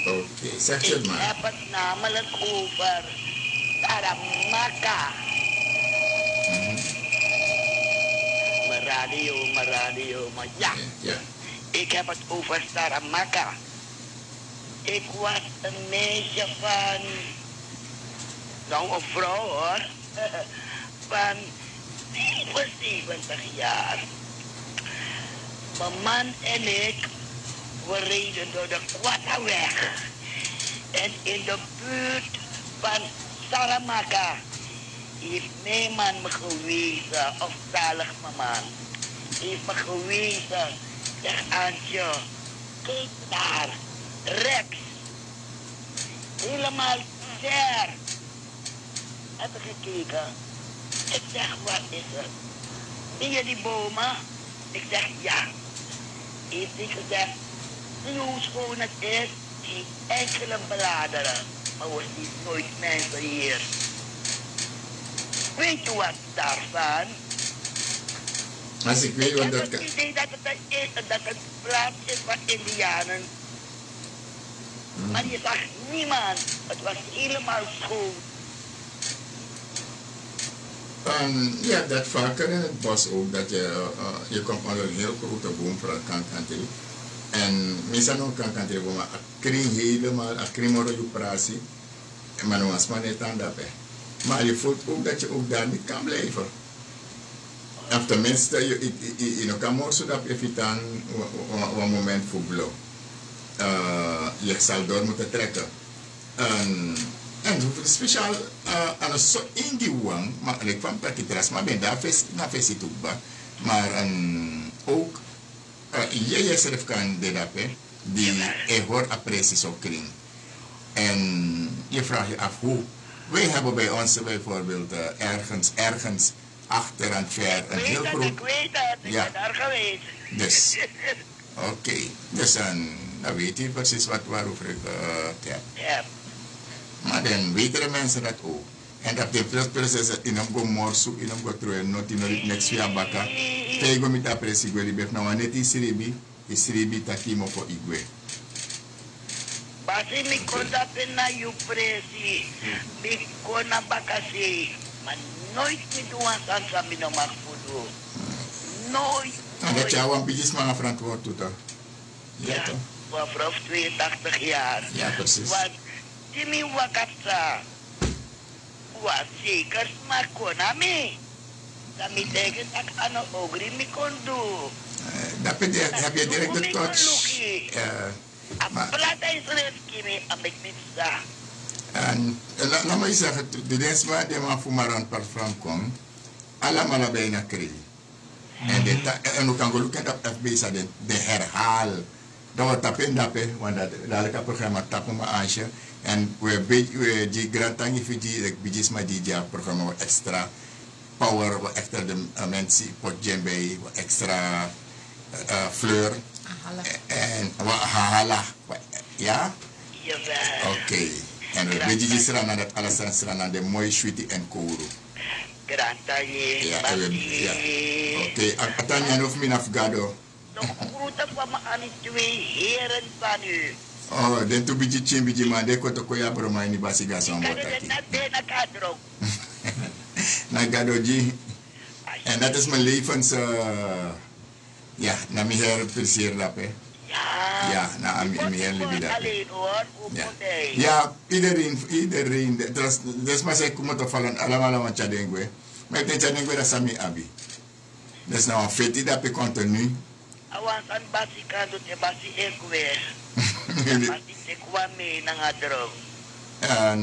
Oké, zeg Ik heb het namelijk over Taramaka. Mijn radio, mijn radio, maar ja. Ja. Ik heb het over Saramaka. Ik was een meisje van, nou een vrouw hoor, van 77 jaar. Mijn man en ik, we reden door de Quataweg. En in de buurt van Saramaka heeft mijn man me gewezen, of zalig mijn man, heeft me gewezen, zeg Antje, kijk daar, Rex, helemaal ver. Heb gekeken, ik zeg, wat is het? Zie je die bomen? Ik zeg, ja. Heeft hij gezegd, hoe schoon het is? Geen enkele bladeren, maar we zien nooit mensen hier. Weet je wat daarvan? Als ik weet Ik wat dat het kan. idee dat het, een, dat het plaats is van Indianen. Maar je zag niemand. Het was helemaal schoon. En ja, dat vaker in het bos ook, dat je, uh, je komt aan een heel grote boom voor een En meestal ook kankantel, maar een kring helemaal, een kring waar je praat, maar dan was maar net aan dat bij. Maar je voelt ook dat je ook daar niet kan blijven. Of tenminste, je, je, je, je kan dat je aan een moment voor. Uh, je zal door moeten trekken. En, en speciaal uh, aan een soort ingewoon, maar ik van Petitras, maar ben daar het ook ba. Maar ook, je jezelf kan dit hebben, die je hoort appreciëren zo kring. En je vraagt je af hoe. Wij hebben bij ons bijvoorbeeld uh, ergens, ergens achter en ver een heel groot. ik weet het. Ik Ja. ben daar geweest. Dus, oké. Dus dan, dan weet je precies wat, waarover ik uh, het heb. ja. Maar dan weten de mensen dat ook. En dat de first process in hem go morsu, in hem go through en not in the next via baka. Tego mit apresi gwe libef na wanet isiribi, isiribi takimo for igwe. Basi mi konta na yu presi. Mi kona bakasi. Maar nooit mi duwan san sa mi no magfudu. Nooit. En dat nooit. jou een beetje maar verantwoord toe toch? Ja Ja, toch? voor vrouw 82 jaar. Ja precies. Want Jimmy Wakatsa was zeker smaak konami. Dat betekent dat ik aan een ogri mi kon doen. Eh, Dat je, heb je direct de touch. A Maar- plata is reskimi a mek mit sa. En eh, la- laat me zeggen, de deze waar die man voor maar aan per frank komt, allemaal naar bijna krijgen. En, de ta- en ook ook op FB sa de, de herhaal. Dat wordt tapen dapen, want dat het programma tapen maar aansje. En we we die grand tangi fiji like bijis maar die ja programma wat extra power, wat extra de uh, mensen pot djembe, wat extra uh, fleur en wat hahala. Ja? Jawel. Oké. En we beetje die strana dat alles aan strana de mooie sweetie en kouro. Ja, en we, ja. Oké, Basti. Atanya hoeft me afgado. Nog groeten van me aan die twee heren van u. Oh, den tu biji chin biji man, de koto koya broma ini basi ga son bota ki. Na gado ji. En dat is mijn levens, uh, ja, na mi her plezier lape. Ja. Ja, na ami mi her libi hoe Ja. Ja, iedereen, iedereen, dat dat maar zeg, kom te vallen, allemaal allemaal chadengwe. Maar denk chadengwe dat sami abi. Dat is nou een feti dat ik contenu. Awan san basi kado te basi ekwe. Basi te kwame na nga drog. En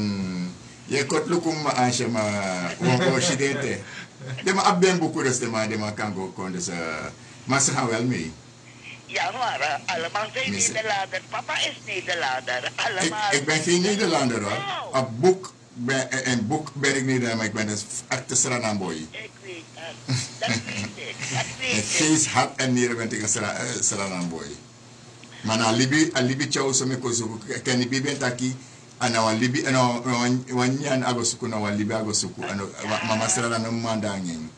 je kot lukum ma ansha ma wonko shidete. De ma abben buku dus de ma de ma kan go kon dus uh, maar ze gaan wel mee. Ja, maar uh, allemaal zijn Missen. Nederlander. Papa is Nederlander. Ik, Allemaal. ik ben geen Nederlander hoor. Oh. Op boek ben, een boek ben ik Nederlander, maar ik ben dus acte Sranamboy. Ik weet dat. Dat weet ik. Dat weet En ik. geest, hart en nieren ben ik een Sra- eh, Sranamboy. Maar na Libi, a Libi chow so me ko suku, ken Libi ben taki, ana wan Libi, ana wan wan nyan ago suku, na wan Libi ago suku, ano, wa- mama Sranam mandangin.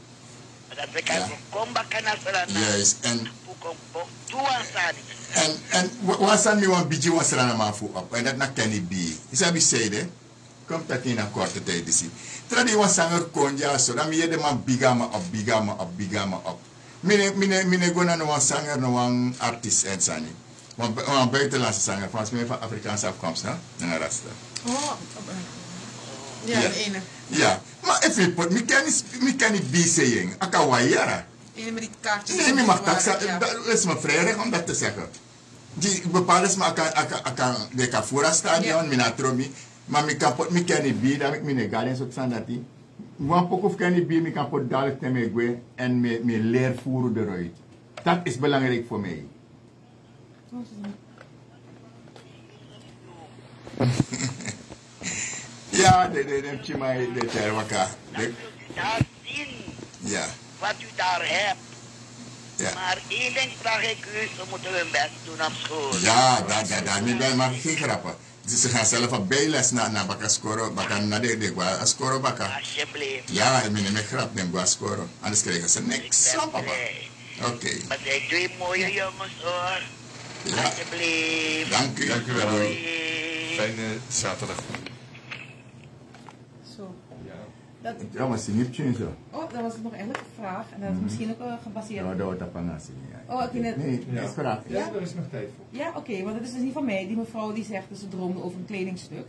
Dat we kan Ja. komba kana sarana. Yes, en Pukong po. Tuwan sani. En, en wa- wasan mi wan biji wan srana ma fu op. En dat na kenny bi. Isa bi zeide. Kom in een korte tijd disi. Tradi wan sanger konja so. Dan mi yede man biga ma op, biga ma op, biga ma op. Mine, mine, mine gona no wan sanger no wan artist en sani. Wan, wan buitenlandse zanger. Volgens mij van Afrikaanse afkomst, hè? En rasta. Oh, ja, Ja. de ene. Ja. Maar even pot, mi is, mi ken is bi saying. Aka wayara. Ene met die kaartjes. Nee, maar mag ja. Dat is vrijdag om dat te zeggen. Die bepaalde is maar akan de Kafura stadion, Ja. Maar mi kan pot mi kan niet bi, dat ik mi ne galen zo dat die. Wan pok of kan niet bi, mi kan pot dadelijk te me gwe en me me leer voeren eruit. Dat is belangrijk voor mij. Ja, de de de chimai de charwaka. Dat De- u daar zien Ja, wat u daar hebt. ja. Maar één ding vraag ik u, ze moeten hun best doen op school. Ja, dat, dat, dat. Nu ben maar geen grappen. Dus ze gaan zelf een bijles naar na baka scoren, baka na de de gwa scoren baka. Alsjeblieft. Ja, ik ben met grap neem gwa scoren. Anders krijgen ze Ik niks. Zo, papa. Oké. Maar zijn twee mooie jongens hoor. Ja. Alsjeblieft. Dank u. Dank u wel. Fijne zaterdag. Zo. Ja. Dat, Ja, maar ze niet tjien zo. oh, dat was nog eigenlijk een vraag. En dat is misschien ook gebaseerd. Ja, dat wordt op een. Oh, oké, net- Nee, Ja. is vraag. Ja, daar is nog tijd voor. Ja, oké, want het is dus niet van mij. Die mevrouw die zegt dat ze droomde over een kledingstuk.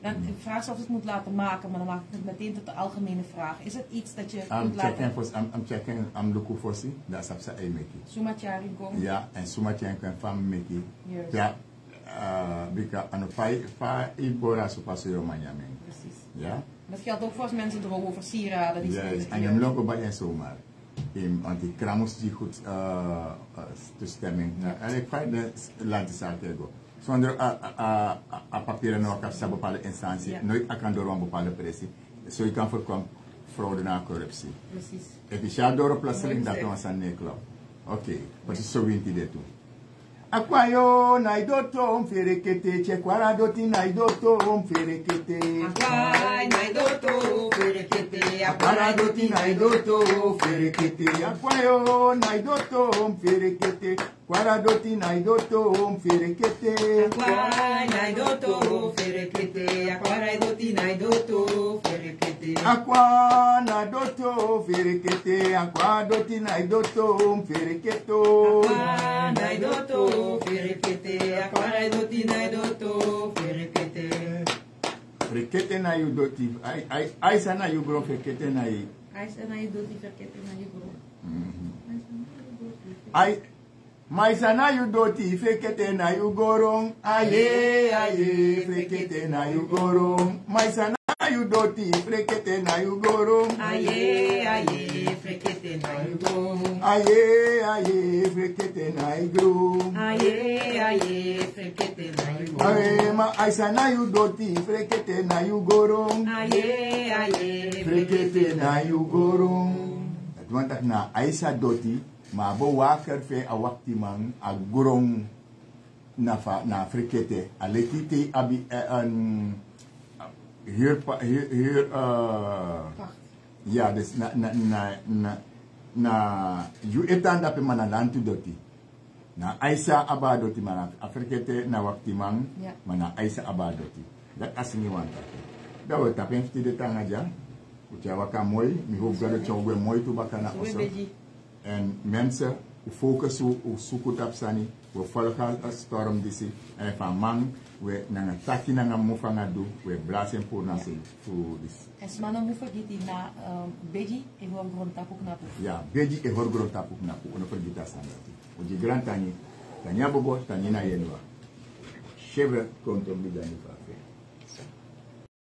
Dan ik vraag ze of ze het moet laten maken, maar dan maak ik het meteen tot de algemene vraag. Is het iets dat je I'm checking laten... for, I'm, I'm checking, I'm looking for see. Dat is op zijn eigen meki. Sumatjari? Ja, en sumatje en kan van. Ja, uh, fai, ibora so paso yo manyamen. Precies. Ja? Dat geldt ook voor als mensen dromen over sieraden. Die Juist, en je logo bij en zomaar. In, want die die goed toestemming. Ja. En ik vind de laten zaken go. Zonder papieren nog op een bepaalde instantie, nooit kan door een bepaalde pressie. Zo je kan voorkomen fraude en corruptie. Precies. Het is ja door een plaatsing dat we aan nee klopt. Oké, wat is zo wint die toe? Akwayo na idoto mferekete chekwara doti na idoto mferekete. Akwai, naidoto, ferekete, Akwara doti na idoto ferekete. Akwayo na idoto mferekete. Kwara doti na idoto mferekete. Akwai, naidoto, ferekete, akwai, doti, naidoto, ferekete. Akwa na doto ferekete. Akwa doti na idoto mfereketo. Akwai, naidoto, ferekete, akwai, doti, naidoto, ferekete. Frekete na yu doti. Ai ai ai sana yu bro frekete na yu. Hij is en hij doet die verkeerde naar je broer. Ai mai sana yu doti frekete na yu gorong. Aye aye frekete na yu gorong. Mai sana ayu doti frekete na yu goro. Aye, aye, frekete na yu go. Aye, aye, frekete na yu goro. Aye, aye, frekete na yu go. Aye, ma aisa na yu doti frekete na yu goro. Aye, aye, Frekete na yu goro. Het want dat na aisa doti, ma bo waker fe a wakti man a gorong na fa na frekete. A letite abi eh, een hier pa hier hier uh, ja dus na na na na na you etan dat man na lantu doti. Na aisa aba doti man a frekete na wakti man Ja. mana aisa aba doti. Dat as ni wanta. Dat we tapen fiti de tanga ja. Kutja waka mooi, mi hoop dat het jou weer mooi toe baka na Zo osso. een beetje. En mensen, we focussen op zoeken op sani, we volgen een storm disi. En van man, we nanga taki nanga mufanga do, we blazen voor nasi voor dis. En smana moet vergeten na um, beji, ik wil gewoon tapuk na puf. Ja, beji e horgro tapu na ku ono pergita standard. Oji grand tani, tanya bobo tani na yenwa. Chevre kontrol bidani fa fe.